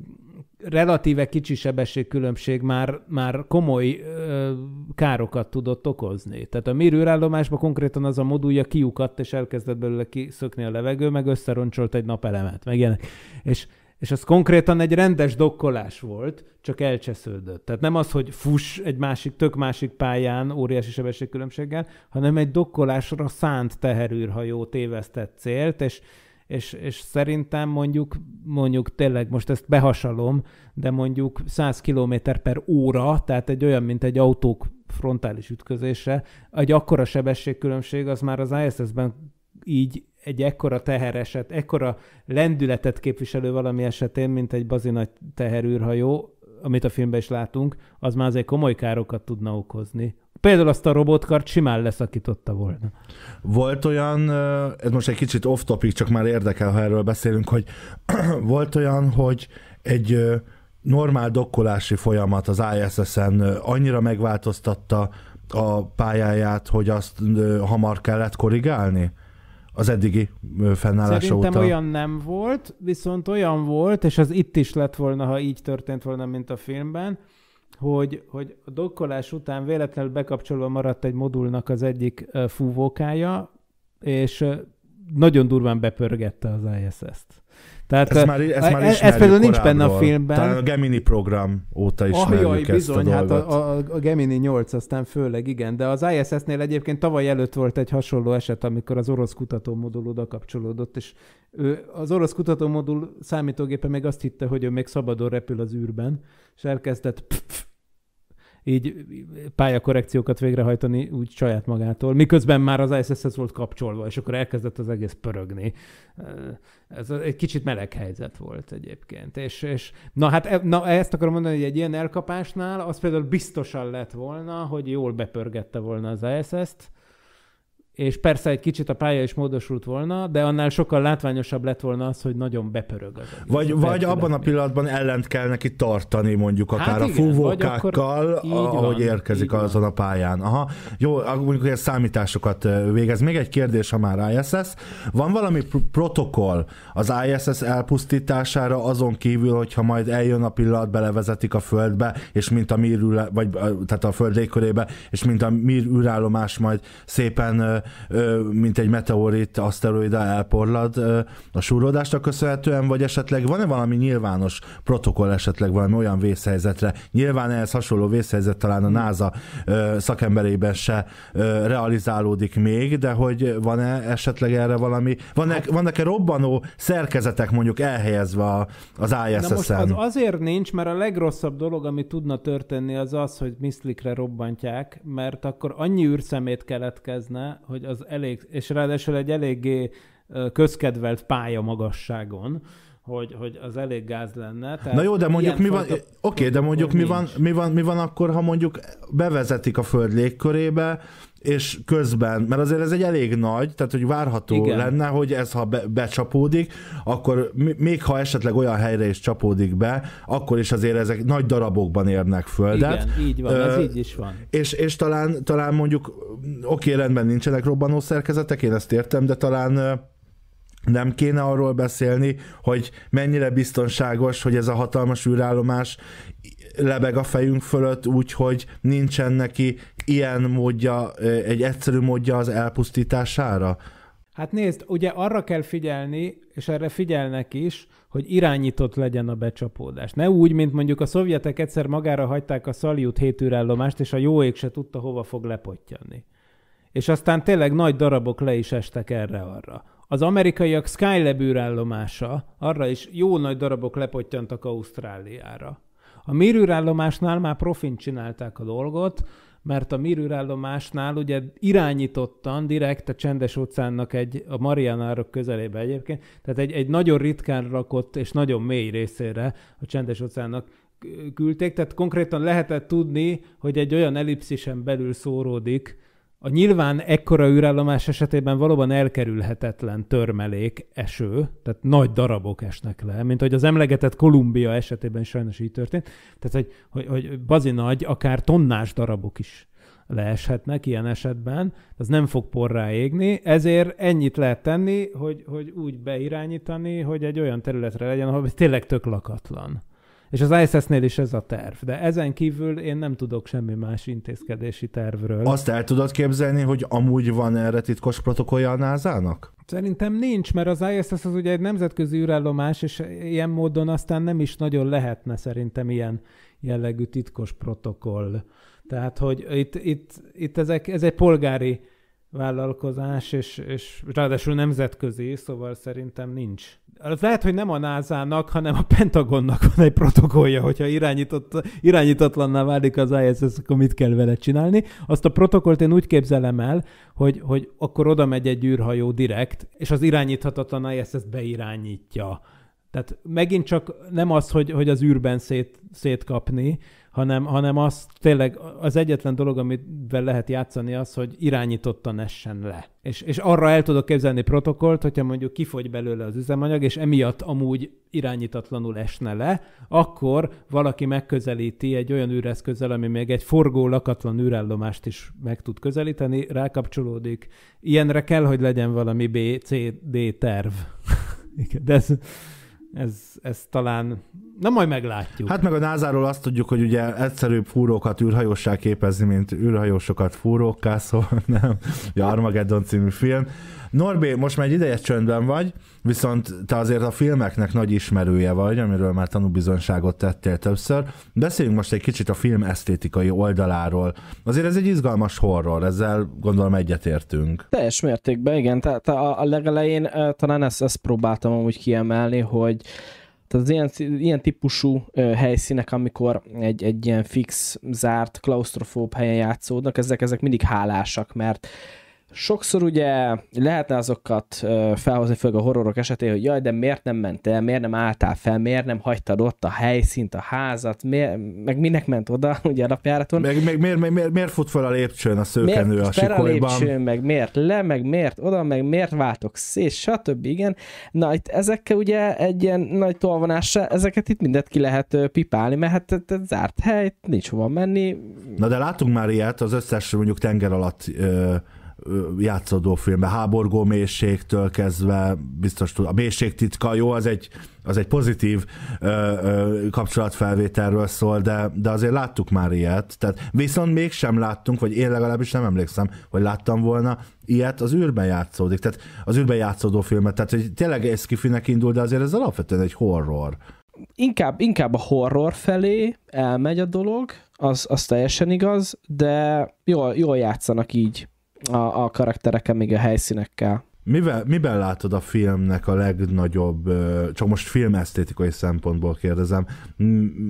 relatíve kicsi sebességkülönbség már, már komoly ö, károkat tudott okozni. Tehát a mérőrállomásban konkrétan az a modulja kiukadt, és elkezdett belőle kiszökni a levegő, meg összeroncsolt egy napelemet, meg ilyenek. És, és az konkrétan egy rendes dokkolás volt, csak elcsesződött. Tehát nem az, hogy fuss egy másik, tök másik pályán óriási sebességkülönbséggel, hanem egy dokkolásra szánt teherűrhajó tévesztett célt, és és, és szerintem mondjuk, mondjuk tényleg most ezt behasalom, de mondjuk 100 km per óra, tehát egy olyan, mint egy autók frontális ütközése, egy akkora sebességkülönbség az már az ISS-ben így egy ekkora tehereset, ekkora lendületet képviselő valami esetén, mint egy bazinagy teherűrhajó, amit a filmben is látunk, az már azért komoly károkat tudna okozni. Például azt a robotkart simán leszakította volna. Volt olyan, ez most egy kicsit off-topic, csak már érdekel, ha erről beszélünk, hogy volt olyan, hogy egy normál dokkolási folyamat az ISS-en annyira megváltoztatta a pályáját, hogy azt hamar kellett korrigálni? Az eddigi fennállása Szerintem óta. olyan nem volt, viszont olyan volt, és az itt is lett volna, ha így történt volna, mint a filmben, hogy, hogy a dokkolás után véletlenül bekapcsolva maradt egy modulnak az egyik fúvókája, és nagyon durván bepörgette az ISS-t. Tehát Ez már, ez már ez, ez például nincs benne a filmben. Talán a Gemini program óta ismerjük Ah, jaj, ezt bizony, a hát dolgot. a, a, a Gemini 8 aztán főleg igen, de az ISS-nél egyébként tavaly előtt volt egy hasonló eset, amikor az orosz kutatómodul oda kapcsolódott, és ő, az orosz kutatómodul számítógépe még azt hitte, hogy ő még szabadon repül az űrben, és elkezdett pff, így pályakorrekciókat végrehajtani úgy saját magától, miközben már az ISS-hez volt kapcsolva, és akkor elkezdett az egész pörögni. Ez egy kicsit meleg helyzet volt egyébként. És, és na hát e- na, ezt akarom mondani, hogy egy ilyen elkapásnál az például biztosan lett volna, hogy jól bepörgette volna az ISS-t, és persze egy kicsit a pálya is módosult volna, de annál sokkal látványosabb lett volna az, hogy nagyon bepörög az egész. Vagy, A vagy abban a pillanatban ellent kell neki tartani, mondjuk Hát akár a igen, vagy fúvókákkal, a- ahogy van, érkezik azon a pályán. Aha, jó, mondjuk, ez számításokat végez. Még egy kérdés, ha már ISS. Van valami pr- protokoll az ISS elpusztítására azon kívül, hogyha majd eljön a pillanat, belevezetik a Földbe, és mint a űr- vagy tehát a Föld légkörébe, és mint a Mir űrállomás majd szépen, mint egy meteorit, aszteroida elporlad a súródásnak köszönhetően, vagy esetleg van-e valami nyilvános protokoll esetleg valami olyan vészhelyzetre? Nyilván ehhez hasonló vészhelyzet talán a NASA ö, szakemberében se realizálódik még, de hogy van-e esetleg erre valami, vannak, vannak-e robbanó szerkezetek mondjuk elhelyezve a- az most az ISS-en? azért nincs, mert a legrosszabb dolog, ami tudna történni, az az, hogy Miszlikre robbantják, mert akkor annyi űrszemét keletkezne, hogy az elég, és ráadásul egy eléggé közkedvelt pálya magasságon, hogy, hogy az elég gáz lenne. Tehát Na jó, de mondjuk mi van, oké, de mondjuk mi van, mi, van, mi van akkor, ha mondjuk bevezetik a Föld légkörébe, és közben, mert azért ez egy elég nagy, tehát hogy várható Igen. Lenne, hogy ez ha be, becsapódik, akkor még ha esetleg olyan helyre is csapódik be, akkor is azért ezek nagy darabokban érnek földet. Igen, így van, ez Ö, így is van. És, és talán, talán mondjuk, oké, rendben nincsenek robbanó szerkezetek, én ezt értem, de talán nem kéne arról beszélni, hogy mennyire biztonságos, hogy ez a hatalmas űrállomás lebeg a fejünk fölött úgy, hogy nincsen neki ilyen módja, egy egyszerű módja az elpusztítására. Hát nézd, ugye arra kell figyelni, és erre figyelnek is, hogy irányított legyen a becsapódás. Ne úgy, mint mondjuk a szovjetek egyszer magára hagyták a Szaljut hétűrállomást, és a jó ég se tudta, hova fog lepottyanni. És aztán tényleg nagy darabok le is estek erre-arra. Az amerikaiak Skylab űrállomása, arra is jó nagy darabok lepottyantak Ausztráliára. A Mir űrállomásnál már profint csinálták a dolgot, mert a Mir űrállomásnál ugye irányítottan, direkt a csendes óceánnak egy, a Marianárok közelébe egyébként, tehát egy, egy nagyon ritkán rakott és nagyon mély részére a csendes óceánnak küldték, tehát konkrétan lehetett tudni, hogy egy olyan ellipszisen belül szóródik, a nyilván ekkora űrállomás esetében valóban elkerülhetetlen törmelék, eső, tehát nagy darabok esnek le, mint hogy az emlegetett Kolumbia esetében sajnos így történt. Tehát, hogy, hogy, hogy bazi nagy, akár tonnás darabok is leeshetnek ilyen esetben, az nem fog porrá égni, ezért ennyit lehet tenni, hogy, hogy úgy beirányítani, hogy egy olyan területre legyen, ahol tényleg tök lakatlan. És az ISS-nél is ez a terv. De ezen kívül én nem tudok semmi más intézkedési tervről. Azt el tudod képzelni, hogy amúgy van erre titkos protokollja a NASA-nak? Szerintem nincs, mert az ISS az ugye egy nemzetközi űrállomás, és ilyen módon aztán nem is nagyon lehetne szerintem ilyen jellegű titkos protokoll. Tehát, hogy itt, itt, itt ezek, ez egy polgári vállalkozás, és, és ráadásul nemzetközi, szóval szerintem nincs. Az lehet, hogy nem a NASA-nak, hanem a Pentagonnak van egy protokollja, hogyha irányított, irányítatlanná válik az ISS, akkor mit kell vele csinálni. Azt a protokollt én úgy képzelem el, hogy, hogy akkor oda megy egy űrhajó direkt, és az irányíthatatlan ISS beirányítja. Tehát megint csak nem az, hogy, hogy az űrben szét, szétkapni, hanem, hanem az tényleg az egyetlen dolog, amivel lehet játszani az, hogy irányítottan essen le. És, és arra el tudok képzelni protokollt, hogyha mondjuk kifogy belőle az üzemanyag, és emiatt amúgy irányítatlanul esne le, akkor valaki megközelíti egy olyan űreszközzel, ami még egy forgó lakatlan űrállomást is meg tud közelíteni, rákapcsolódik. Ilyenre kell, hogy legyen valami B, C, D terv. Igen, de ez, Ez, ez talán, na majd meglátjuk. Hát meg a názáról azt tudjuk, hogy ugye egyszerűbb fúrókat űrhajóssá képezni, mint űrhajósokat fúrókká, szóval nem. Ja, Armageddon című film. Norbé, most már egy ideje csöndben vagy, viszont te azért a filmeknek nagy ismerője vagy, amiről már tanúbizonyságot tettél többször. Beszéljünk most egy kicsit a film esztétikai oldaláról. Azért ez egy izgalmas horror, ezzel gondolom egyetértünk. Teljes mértékben, igen. Tehát a, a legelején talán ezt, ezt próbáltam amúgy kiemelni, hogy tehát az ilyen, ilyen típusú helyszínek, amikor egy, egy ilyen fix, zárt, klaustrofób helyen játszódnak, ezek, ezek mindig hálásak, mert Sokszor ugye lehetne azokat felhozni, főleg a horrorok esetén, hogy jaj, de miért nem mentél, miért nem álltál fel, miért nem hagytad ott a helyszínt, a házat, miért, meg minek ment oda ugye a napjáraton. Meg, meg miért, meg, miért, miért fut fel a lépcsőn a szőkenő miért a sikolyban? a lépcsőn, meg miért le, meg miért oda, meg miért váltok szét, stb. Igen. Na itt ezekkel ugye egy ilyen nagy tolvonással, ezeket itt mindet ki lehet pipálni, mert hát ez zárt hely, nincs hova menni. Na de látunk már ilyet, az összes mondjuk tenger alatt játszódó filmben, háborgó mélységtől kezdve, biztos tud, a mélység titka, jó, az egy, az egy pozitív ö, ö, kapcsolatfelvételről szól, de, de azért láttuk már ilyet, tehát viszont mégsem láttunk, vagy én legalábbis nem emlékszem, hogy láttam volna, ilyet az űrben játszódik, tehát az űrben játszódó filmet, tehát hogy tényleg ez kifinek indul, de azért ez alapvetően egy horror. Inkább, inkább a horror felé elmegy a dolog, az, az teljesen igaz, de jól, jól játszanak így a, a karaktereken, még a helyszínekkel. Mivel, miben látod a filmnek a legnagyobb, csak most filmesztétikai szempontból kérdezem,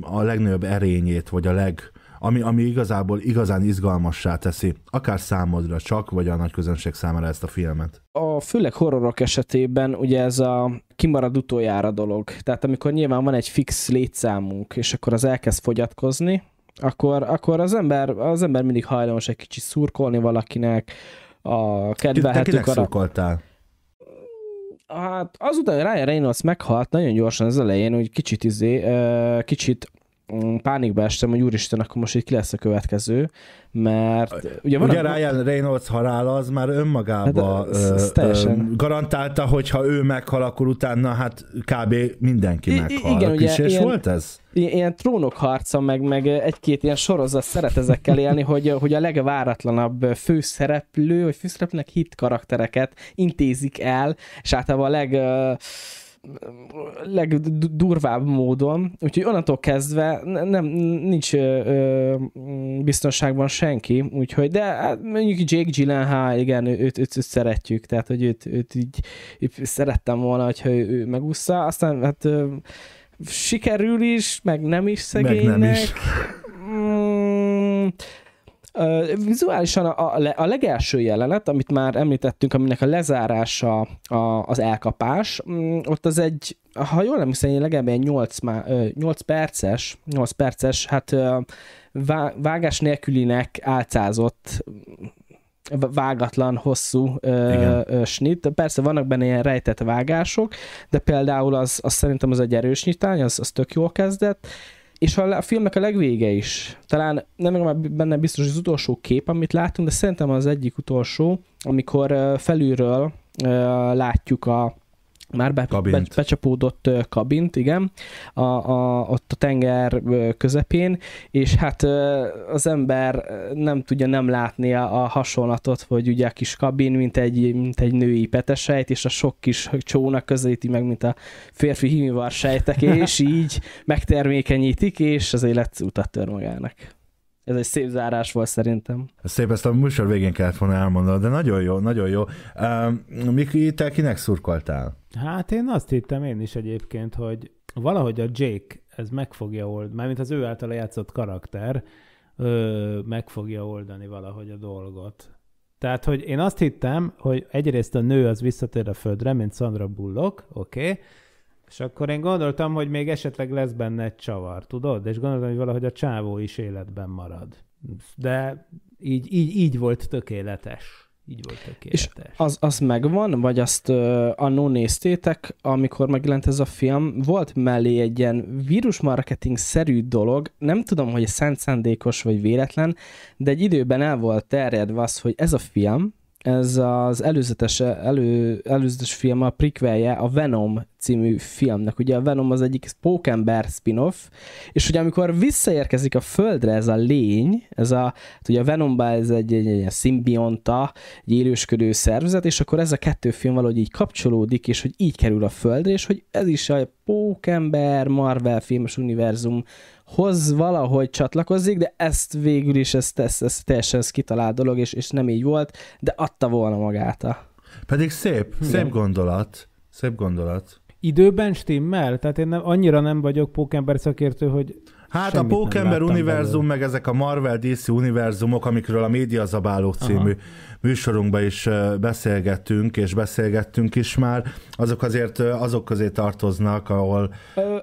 a legnagyobb erényét, vagy a leg, ami, ami igazából igazán izgalmassá teszi, akár számodra csak, vagy a nagy közönség számára ezt a filmet? A főleg horrorok esetében ugye ez a kimarad utoljára dolog. Tehát amikor nyilván van egy fix létszámunk, és akkor az elkezd fogyatkozni, akkor, akkor az, ember, az ember mindig hajlamos egy kicsit szurkolni valakinek, a kedvelhető Te szurkoltál? Hát azután, hogy Ryan Reynolds meghalt nagyon gyorsan az elején, hogy kicsit izé, kicsit pánikba estem, hogy úristen, akkor most itt ki lesz a következő, mert ugye, van ugye a... Ryan Reynolds halála az már önmagába hát, garantálta, hogy ha ő meghal, akkor utána hát kb. mindenki I- meghal. Igen, ugye, és ilyen, volt ez? Ilyen, ilyen trónok harca, meg, meg egy-két ilyen sorozat szeret ezekkel élni, hogy, hogy a legváratlanabb főszereplő, vagy főszereplőnek hit karaktereket intézik el, és általában a leg legdurvább módon, úgyhogy onnantól kezdve nem, nincs ö, biztonságban senki, úgyhogy, de hát mondjuk Jake Gyllenhaal, igen, őt, őt, őt, szeretjük, tehát, hogy őt, őt így, így szerettem volna, hogyha ő, ő megúszza, aztán hát ö, sikerül is, meg nem is szegénynek. Meg nem is. Mm, Vizuálisan a, a, a legelső jelenet, amit már említettünk, aminek a lezárása a, az elkapás, mm, ott az egy, ha jól emlékszem, legalább egy 8, 8 perces, 8 perces, hát vágás nélkülinek álcázott vágatlan, hosszú ö, snit. Persze vannak benne ilyen rejtett vágások, de például az, az szerintem az egy erős nyitány, az, az tök jól kezdett, és a, a filmnek a legvége is, talán nem meg benne biztos az utolsó kép, amit látunk, de szerintem az egyik utolsó, amikor felülről látjuk a már be, be, becsapódott kabint, igen, a, a, ott a tenger közepén, és hát az ember nem tudja nem látni a, a hasonlatot, hogy ugye a kis kabin, mint egy, mint egy női petesejt, és a sok kis csónak közelíti meg, mint a férfi hímivar sejtek, és így megtermékenyítik, és az élet utat tör magának. Ez egy szép zárás volt szerintem. Szép, ezt a műsor végén kellett volna elmondani, de nagyon jó, nagyon jó. Uh, Miki, te kinek szurkoltál? Hát én azt hittem én is egyébként, hogy valahogy a Jake ez meg fogja oldani, mármint az ő által játszott karakter, ö, meg fogja oldani valahogy a dolgot. Tehát, hogy én azt hittem, hogy egyrészt a nő az visszatér a földre, mint Sandra Bullock, oké, okay, és akkor én gondoltam, hogy még esetleg lesz benne egy csavar, tudod? És gondoltam, hogy valahogy a csávó is életben marad. De így, így, így volt tökéletes. Így volt tökéletes. És az, az megvan, vagy azt uh, annó néztétek, amikor megjelent ez a film, volt mellé egy ilyen vírusmarketing-szerű dolog, nem tudom, hogy szent szándékos vagy véletlen, de egy időben el volt terjedve az, hogy ez a film, ez az előzetes, elő, előzetes film, a prequelje a Venom című filmnek. Ugye a Venom az egyik pókember spin-off, és ugye amikor visszaérkezik a Földre ez a lény, ez a, hát ugye a Venomba ez egy, egy, egy szimbionta, egy élősködő szervezet, és akkor ez a kettő film valahogy így kapcsolódik, és hogy így kerül a Földre, és hogy ez is a pókember Marvel filmes univerzum hoz valahogy csatlakozik, de ezt végül is ezt, ezt, ezt teljesen ez kitalált dolog, és, és nem így volt, de adta volna magát a... Pedig szép, Igen. szép gondolat. Szép gondolat. Időben stimmel? Tehát én nem, annyira nem vagyok pókember szakértő, hogy Hát Semmit a Pókember univerzum, belőle. meg ezek a Marvel DC univerzumok, amikről a Média Zabálók című műsorunkban is beszélgettünk, és beszélgettünk is már, azok azért azok közé tartoznak, ahol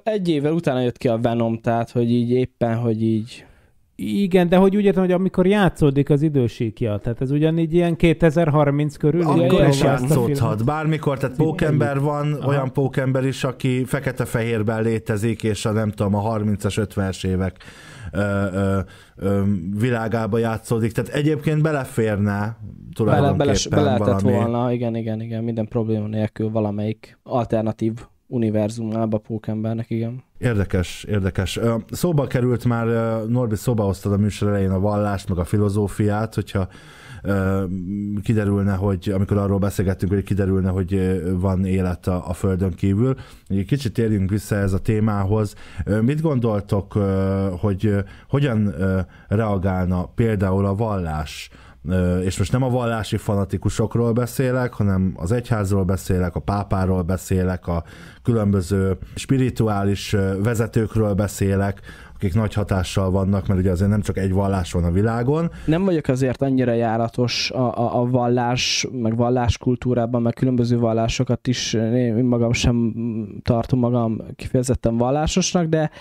Egy évvel utána jött ki a Venom, tehát hogy így éppen, hogy így Igen, de hogy úgy értem, hogy amikor játszódik az idősíkja, tehát ez ugyanígy ilyen 2030 körül. akkor is játszódhat, bármikor, tehát pókember van, Aha. olyan pókember is, aki fekete-fehérben létezik, és a nem tudom, a 30-as, 50-es évek ö, ö, ö, világába játszódik, tehát egyébként beleférne bele, tulajdonképpen bele, bele lehetett valami. volna, igen, igen, igen, minden probléma nélkül valamelyik alternatív univerzumába pókembernek, igen. Érdekes, érdekes. Szóba került már, Norbi szóba hoztad a műsor elején a vallást, meg a filozófiát, hogyha kiderülne, hogy amikor arról beszélgettünk, hogy kiderülne, hogy van élet a, a Földön kívül. Egy kicsit térjünk vissza ez a témához. Mit gondoltok, hogy hogyan reagálna például a vallás és most nem a vallási fanatikusokról beszélek, hanem az egyházról beszélek, a pápáról beszélek, a különböző spirituális vezetőkről beszélek, akik nagy hatással vannak, mert ugye azért nem csak egy vallás van a világon. Nem vagyok azért annyira járatos a, a, a vallás, meg valláskultúrában, meg különböző vallásokat is, én magam sem tartom magam kifejezetten vallásosnak, de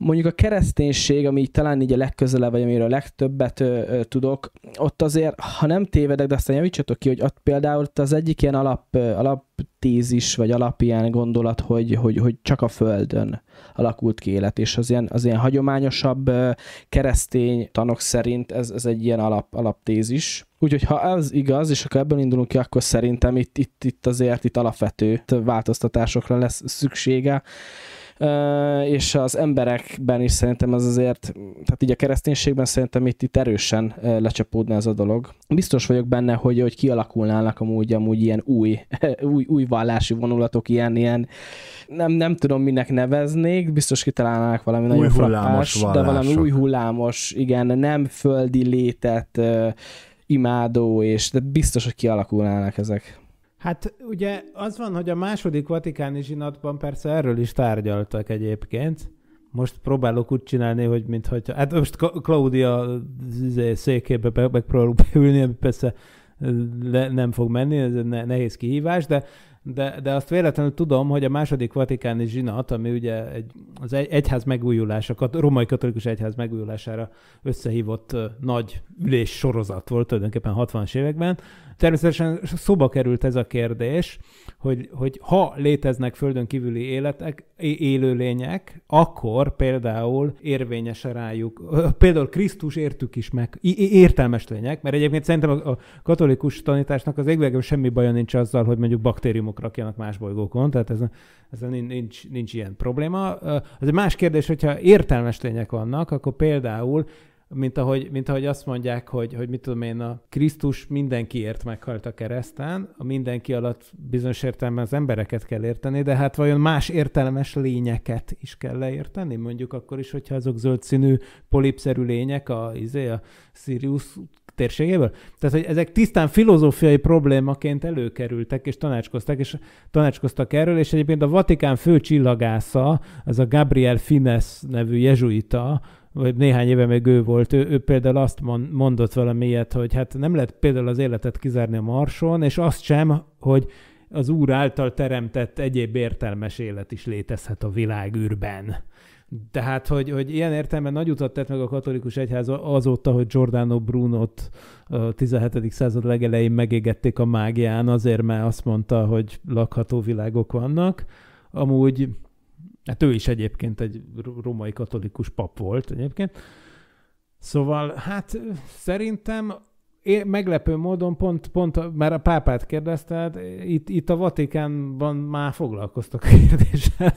mondjuk a kereszténység, ami így talán így a legközelebb, vagy amiről a legtöbbet ö, ö, tudok, ott azért, ha nem tévedek, de aztán javítsatok ki, hogy ott például az egyik ilyen alap, ö, alaptézis, vagy alap ilyen gondolat, hogy, hogy, hogy csak a Földön alakult ki élet, és az ilyen, az ilyen hagyományosabb ö, keresztény tanok szerint ez, ez egy ilyen alap, alaptézis. Úgyhogy ha ez igaz, és akkor ebből indulunk ki, akkor szerintem itt, itt, itt azért itt alapvető változtatásokra lesz szüksége. És az emberekben is szerintem ez azért, tehát így a kereszténységben szerintem itt, itt erősen lecsapódna ez a dolog. Biztos vagyok benne, hogy, hogy kialakulnának amúgy, amúgy ilyen új, új, új vallási vonulatok, ilyen, ilyen nem, nem tudom minek neveznék, biztos kitalálnák valami Új nagyon frappás, de valami új hullámos, igen, nem földi létet imádó, és de biztos, hogy kialakulnának ezek. Hát ugye az van, hogy a második vatikáni zsinatban persze erről is tárgyaltak egyébként. Most próbálok úgy csinálni, hogy mintha... Hát most Claudia izé, székébe be- megpróbálok beülni, ami persze le, nem fog menni, ez nehéz kihívás, de, de, de azt véletlenül tudom, hogy a második vatikáni zsinat, ami ugye egy, az egy, egyház megújulása, kat, római katolikus egyház megújulására összehívott nagy ülés sorozat volt tulajdonképpen 60-as években, természetesen szóba került ez a kérdés, hogy, hogy ha léteznek földön kívüli életek, élőlények, akkor például érvényes rájuk, például Krisztus értük is meg, értelmes lények, mert egyébként szerintem a, katolikus tanításnak az égvégül semmi baja nincs azzal, hogy mondjuk baktériumok rakjanak más bolygókon, tehát ez, ez nincs, nincs, ilyen probléma. Az egy más kérdés, hogyha értelmes lények vannak, akkor például mint ahogy, mint ahogy azt mondják, hogy, hogy mit tudom én, a Krisztus mindenkiért meghalt a kereszten, a mindenki alatt bizonyos értelemben az embereket kell érteni, de hát vajon más értelmes lényeket is kell leérteni? Mondjuk akkor is, hogyha azok zöld színű polipszerű lények a, izé, a Sirius térségéből. Tehát, hogy ezek tisztán filozófiai problémaként előkerültek, és tanácskoztak, és tanácskoztak erről, és egyébként a Vatikán fő csillagásza, az a Gabriel Fines nevű jezsuita, vagy néhány éve még ő volt, ő, ő például azt mon- mondott valami ilyet, hogy hát nem lehet például az életet kizárni a Marson, és azt sem, hogy az Úr által teremtett egyéb értelmes élet is létezhet a világűrben. Tehát, hogy, hogy ilyen értelemben nagy utat tett meg a katolikus egyház azóta, hogy Giordano Brunot a 17. század legelején megégették a mágián, azért, mert azt mondta, hogy lakható világok vannak. Amúgy, hát ő is egyébként egy római katolikus pap volt egyébként. Szóval, hát szerintem én meglepő módon pont, pont már a pápát kérdezted, itt, itt a Vatikánban már foglalkoztak a kérdéssel.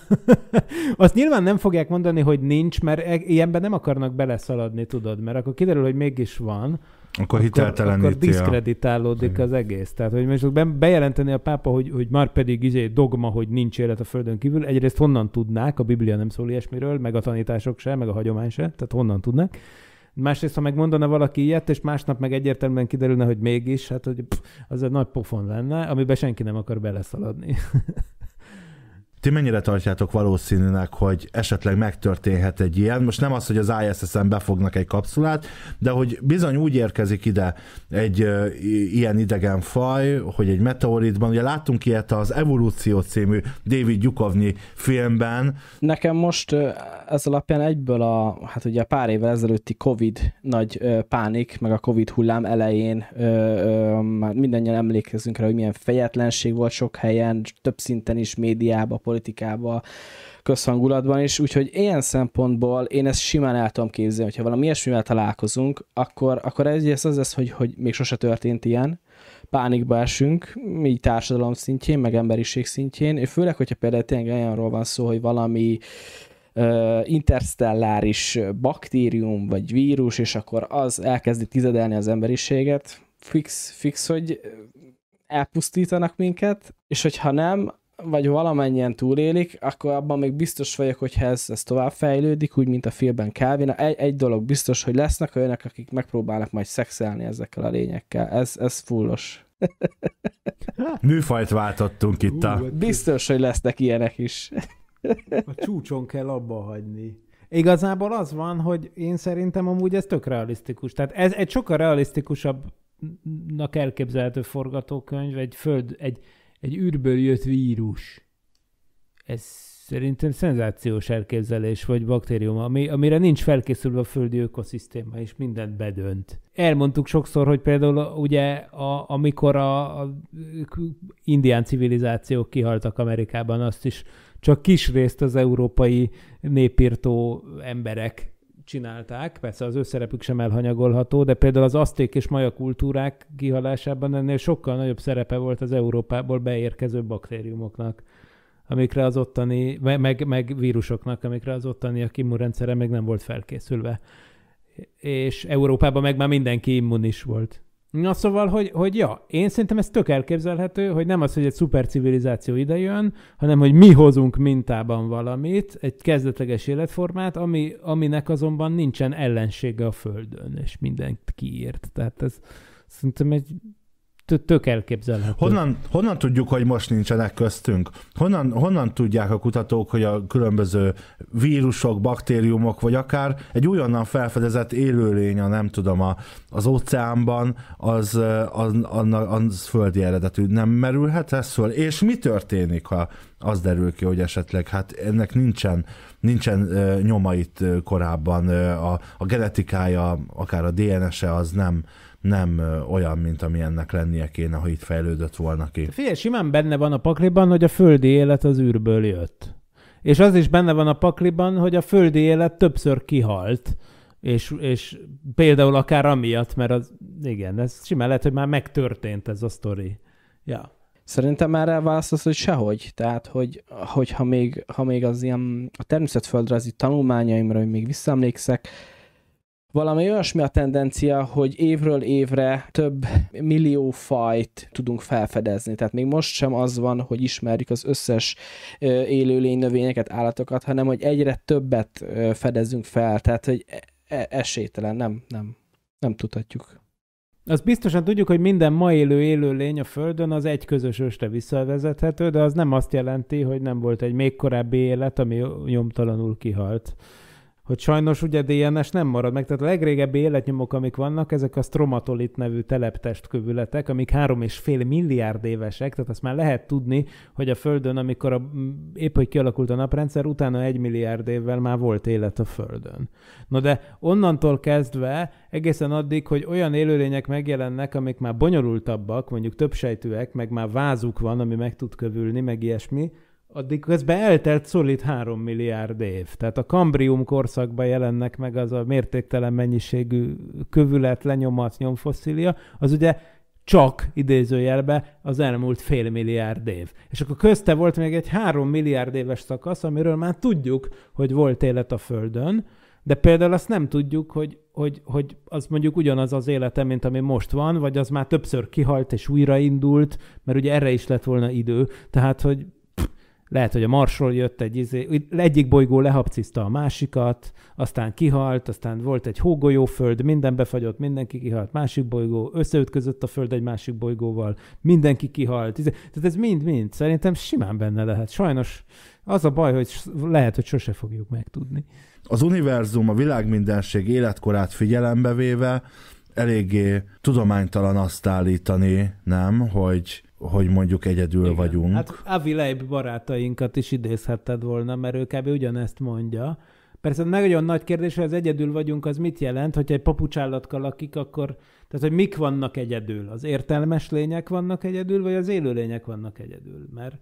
Azt nyilván nem fogják mondani, hogy nincs, mert e- ilyenben nem akarnak beleszaladni, tudod, mert akkor kiderül, hogy mégis van. Akkor hitelteleníti Akkor diszkreditálódik az egész. Tehát, hogy most be- bejelenteni a pápa, hogy, hogy már pedig izé dogma, hogy nincs élet a földön kívül, egyrészt honnan tudnák, a Biblia nem szól ilyesmiről, meg a tanítások se, meg a hagyomány se, tehát honnan tudnak. Másrészt, ha megmondana valaki ilyet, és másnap meg egyértelműen kiderülne, hogy mégis, hát hogy pff, az egy nagy pofon lenne, amiben senki nem akar beleszaladni. Ti mennyire tartjátok valószínűnek, hogy esetleg megtörténhet egy ilyen? Most nem az, hogy az ISS-en befognak egy kapszulát, de hogy bizony úgy érkezik ide egy uh, ilyen idegen faj, hogy egy meteoritban, ugye láttunk ilyet az Evolúció című David Gyukovnyi filmben. Nekem most ez alapján egyből a, hát ugye pár évvel ezelőtti Covid nagy ö, pánik, meg a Covid hullám elején ö, ö, már mindannyian emlékezünk rá, hogy milyen fejetlenség volt sok helyen, több szinten is, médiában, politikában, közhangulatban is, úgyhogy ilyen szempontból én ezt simán el tudom képzelni, hogyha valami ilyesmivel találkozunk, akkor, akkor ez az lesz, hogy, hogy még sose történt ilyen, pánikba esünk, így társadalom szintjén, meg emberiség szintjén, és főleg, hogyha például tényleg olyanról van szó, hogy valami interstelláris baktérium vagy vírus, és akkor az elkezdi tizedelni az emberiséget, fix, fix, hogy elpusztítanak minket, és hogyha nem, vagy valamennyien túlélik, akkor abban még biztos vagyok, hogy ez, ez tovább fejlődik, úgy, mint a filmben Calvin. Egy, egy dolog biztos, hogy lesznek olyanok, akik megpróbálnak majd szexelni ezekkel a lényekkel. Ez, ez fullos. Műfajt váltottunk itt a... Biztos, hogy lesznek ilyenek is. A csúcson kell abba hagyni. Igazából az van, hogy én szerintem amúgy ez tök realisztikus. Tehát ez egy sokkal realisztikusabbnak elképzelhető forgatókönyv, egy föld, egy, egy űrből jött vírus. Ez szerintem szenzációs elképzelés, vagy baktérium, ami, amire nincs felkészülve a földi ökoszisztéma, és mindent bedönt. Elmondtuk sokszor, hogy például ugye a, amikor a, a indián civilizációk kihaltak Amerikában, azt is csak kis részt az európai népírtó emberek csinálták, persze az ő szerepük sem elhanyagolható, de például az aszték és maja kultúrák kihalásában ennél sokkal nagyobb szerepe volt az Európából beérkező baktériumoknak, amikre az ottani, meg, meg vírusoknak, amikre az ottani a immunrendszere még nem volt felkészülve. És Európában meg már mindenki immunis volt. Na szóval, hogy, hogy ja, én szerintem ez tök elképzelhető, hogy nem az, hogy egy szuper civilizáció idejön, hanem hogy mi hozunk mintában valamit, egy kezdetleges életformát, ami, aminek azonban nincsen ellensége a Földön, és mindent kiírt. Tehát ez szerintem egy tök elképzelhető. Honnan, honnan tudjuk, hogy most nincsenek köztünk? Honnan, honnan tudják a kutatók, hogy a különböző vírusok, baktériumok, vagy akár egy újonnan felfedezett élőlény, a nem tudom, a, az óceánban, az, az, az, az földi eredetű. Nem merülhet ez föl? És mi történik, ha az derül ki, hogy esetleg hát ennek nincsen, nincsen uh, nyomait korábban, a, a genetikája, akár a DNS-e az nem, nem olyan, mint ami ennek lennie kéne, ha itt fejlődött volna ki. Figyelj, simán benne van a pakliban, hogy a földi élet az űrből jött. És az is benne van a pakliban, hogy a földi élet többször kihalt. És, és például akár amiatt, mert az, igen, ez simán lehet, hogy már megtörtént ez a sztori. Ja. Szerintem már elválasztasz, hogy sehogy. Tehát, hogy, hogy ha, még, ha még az ilyen a természetföldrajzi tanulmányaimra, hogy még visszaemlékszek, valami olyasmi a tendencia, hogy évről évre több millió fajt tudunk felfedezni. Tehát még most sem az van, hogy ismerjük az összes élőlény növényeket, állatokat, hanem hogy egyre többet fedezünk fel. Tehát, hogy e, e, esélytelen, nem, nem, nem tudhatjuk. Azt biztosan tudjuk, hogy minden ma élő élőlény a Földön az egy közös östre visszavezethető, de az nem azt jelenti, hogy nem volt egy még korábbi élet, ami nyomtalanul kihalt hogy sajnos ugye DNS nem marad meg, tehát a legrégebbi életnyomok, amik vannak, ezek a stromatolit nevű teleptestkövületek, amik három és fél milliárd évesek, tehát azt már lehet tudni, hogy a Földön, amikor a, épp hogy kialakult a naprendszer, utána egy milliárd évvel már volt élet a Földön. No de onnantól kezdve egészen addig, hogy olyan élőlények megjelennek, amik már bonyolultabbak, mondjuk többsejtőek, meg már vázuk van, ami meg tud kövülni, meg ilyesmi, addig közben eltelt szolid 3 milliárd év. Tehát a kambrium korszakban jelennek meg az a mértéktelen mennyiségű kövület, lenyomat, nyomfosszília, az ugye csak idézőjelbe az elmúlt fél milliárd év. És akkor közte volt még egy három milliárd éves szakasz, amiről már tudjuk, hogy volt élet a Földön, de például azt nem tudjuk, hogy, hogy, hogy az mondjuk ugyanaz az élete, mint ami most van, vagy az már többször kihalt és újraindult, mert ugye erre is lett volna idő. Tehát, hogy lehet, hogy a Marsról jött egy izé, egyik bolygó lehapciszta a másikat, aztán kihalt, aztán volt egy hógolyóföld, minden befagyott, mindenki kihalt, másik bolygó, összeütközött a Föld egy másik bolygóval, mindenki kihalt. Izé, tehát ez mind-mind szerintem simán benne lehet. Sajnos az a baj, hogy lehet, hogy sose fogjuk megtudni. Az univerzum, a világmindenség életkorát figyelembe véve eléggé tudománytalan azt állítani, nem, hogy hogy mondjuk egyedül Igen. vagyunk. Hát Avi Leib barátainkat is idézhetted volna, mert ő kb. ugyanezt mondja. Persze nagyon nagy kérdés, hogy az egyedül vagyunk, az mit jelent, hogyha egy papucsállatka lakik, akkor, tehát hogy mik vannak egyedül? Az értelmes lények vannak egyedül, vagy az élőlények vannak egyedül? Mert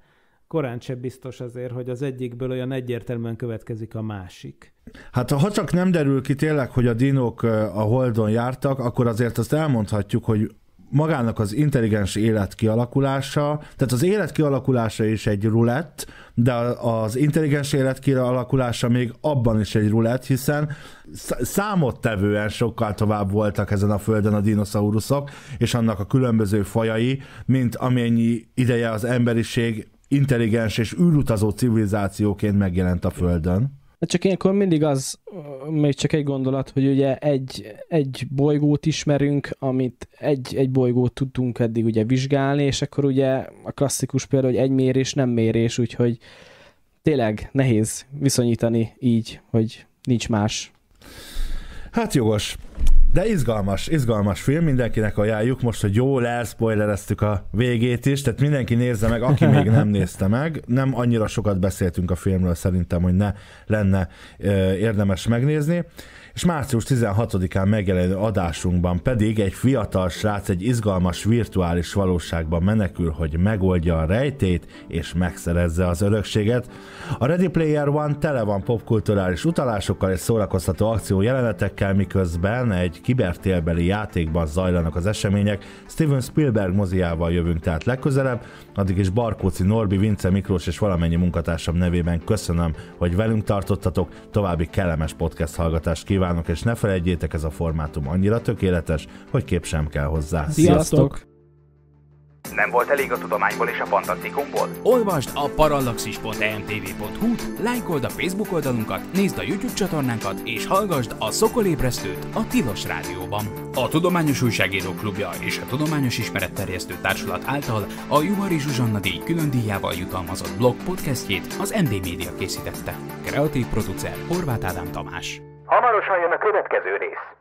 korán sem biztos azért, hogy az egyikből olyan egyértelműen következik a másik. Hát ha csak nem derül ki tényleg, hogy a dinók a Holdon jártak, akkor azért azt elmondhatjuk, hogy magának az intelligens élet kialakulása, tehát az élet kialakulása is egy rulett, de az intelligens élet kialakulása még abban is egy rulett, hiszen számottevően sokkal tovább voltak ezen a földön a dinoszauruszok, és annak a különböző fajai, mint amennyi ideje az emberiség intelligens és űrutazó civilizációként megjelent a földön. Csak ilyenkor mindig az, még csak egy gondolat, hogy ugye egy, egy bolygót ismerünk, amit egy, egy bolygót tudtunk eddig ugye vizsgálni, és akkor ugye a klasszikus példa, hogy egy mérés nem mérés, úgyhogy tényleg nehéz viszonyítani így, hogy nincs más. Hát jogos. De izgalmas, izgalmas film, mindenkinek ajánljuk. Most, hogy jól elspoilereztük a végét is, tehát mindenki nézze meg, aki még nem nézte meg. Nem annyira sokat beszéltünk a filmről szerintem, hogy ne lenne érdemes megnézni és március 16-án megjelenő adásunkban pedig egy fiatal srác egy izgalmas virtuális valóságban menekül, hogy megoldja a rejtét és megszerezze az örökséget. A Ready Player One tele van popkulturális utalásokkal és szórakoztató akció jelenetekkel, miközben egy kibertélbeli játékban zajlanak az események. Steven Spielberg moziával jövünk tehát legközelebb, addig is Barkóci Norbi, Vince Miklós és valamennyi munkatársam nevében köszönöm, hogy velünk tartottatok, további kellemes podcast hallgatást kívánok kívánok, és ne felejtjétek, ez a formátum annyira tökéletes, hogy kép sem kell hozzá. Sziasztok! Nem volt elég a tudományból és a fantasztikumból? Olvasd a parallaxis.emtv.hu, lájkold a Facebook oldalunkat, nézd a YouTube csatornánkat, és hallgassd a Szokolébresztőt a Tilos Rádióban. A Tudományos Újságíró Klubja és a Tudományos Ismeretterjesztő Társulat által a Juhari Zsuzsanna díj külön díjával jutalmazott blog podcastjét az MD Media készítette. Kreatív producer Horváth Ádám Tamás. Hamarosan jön a következő rész.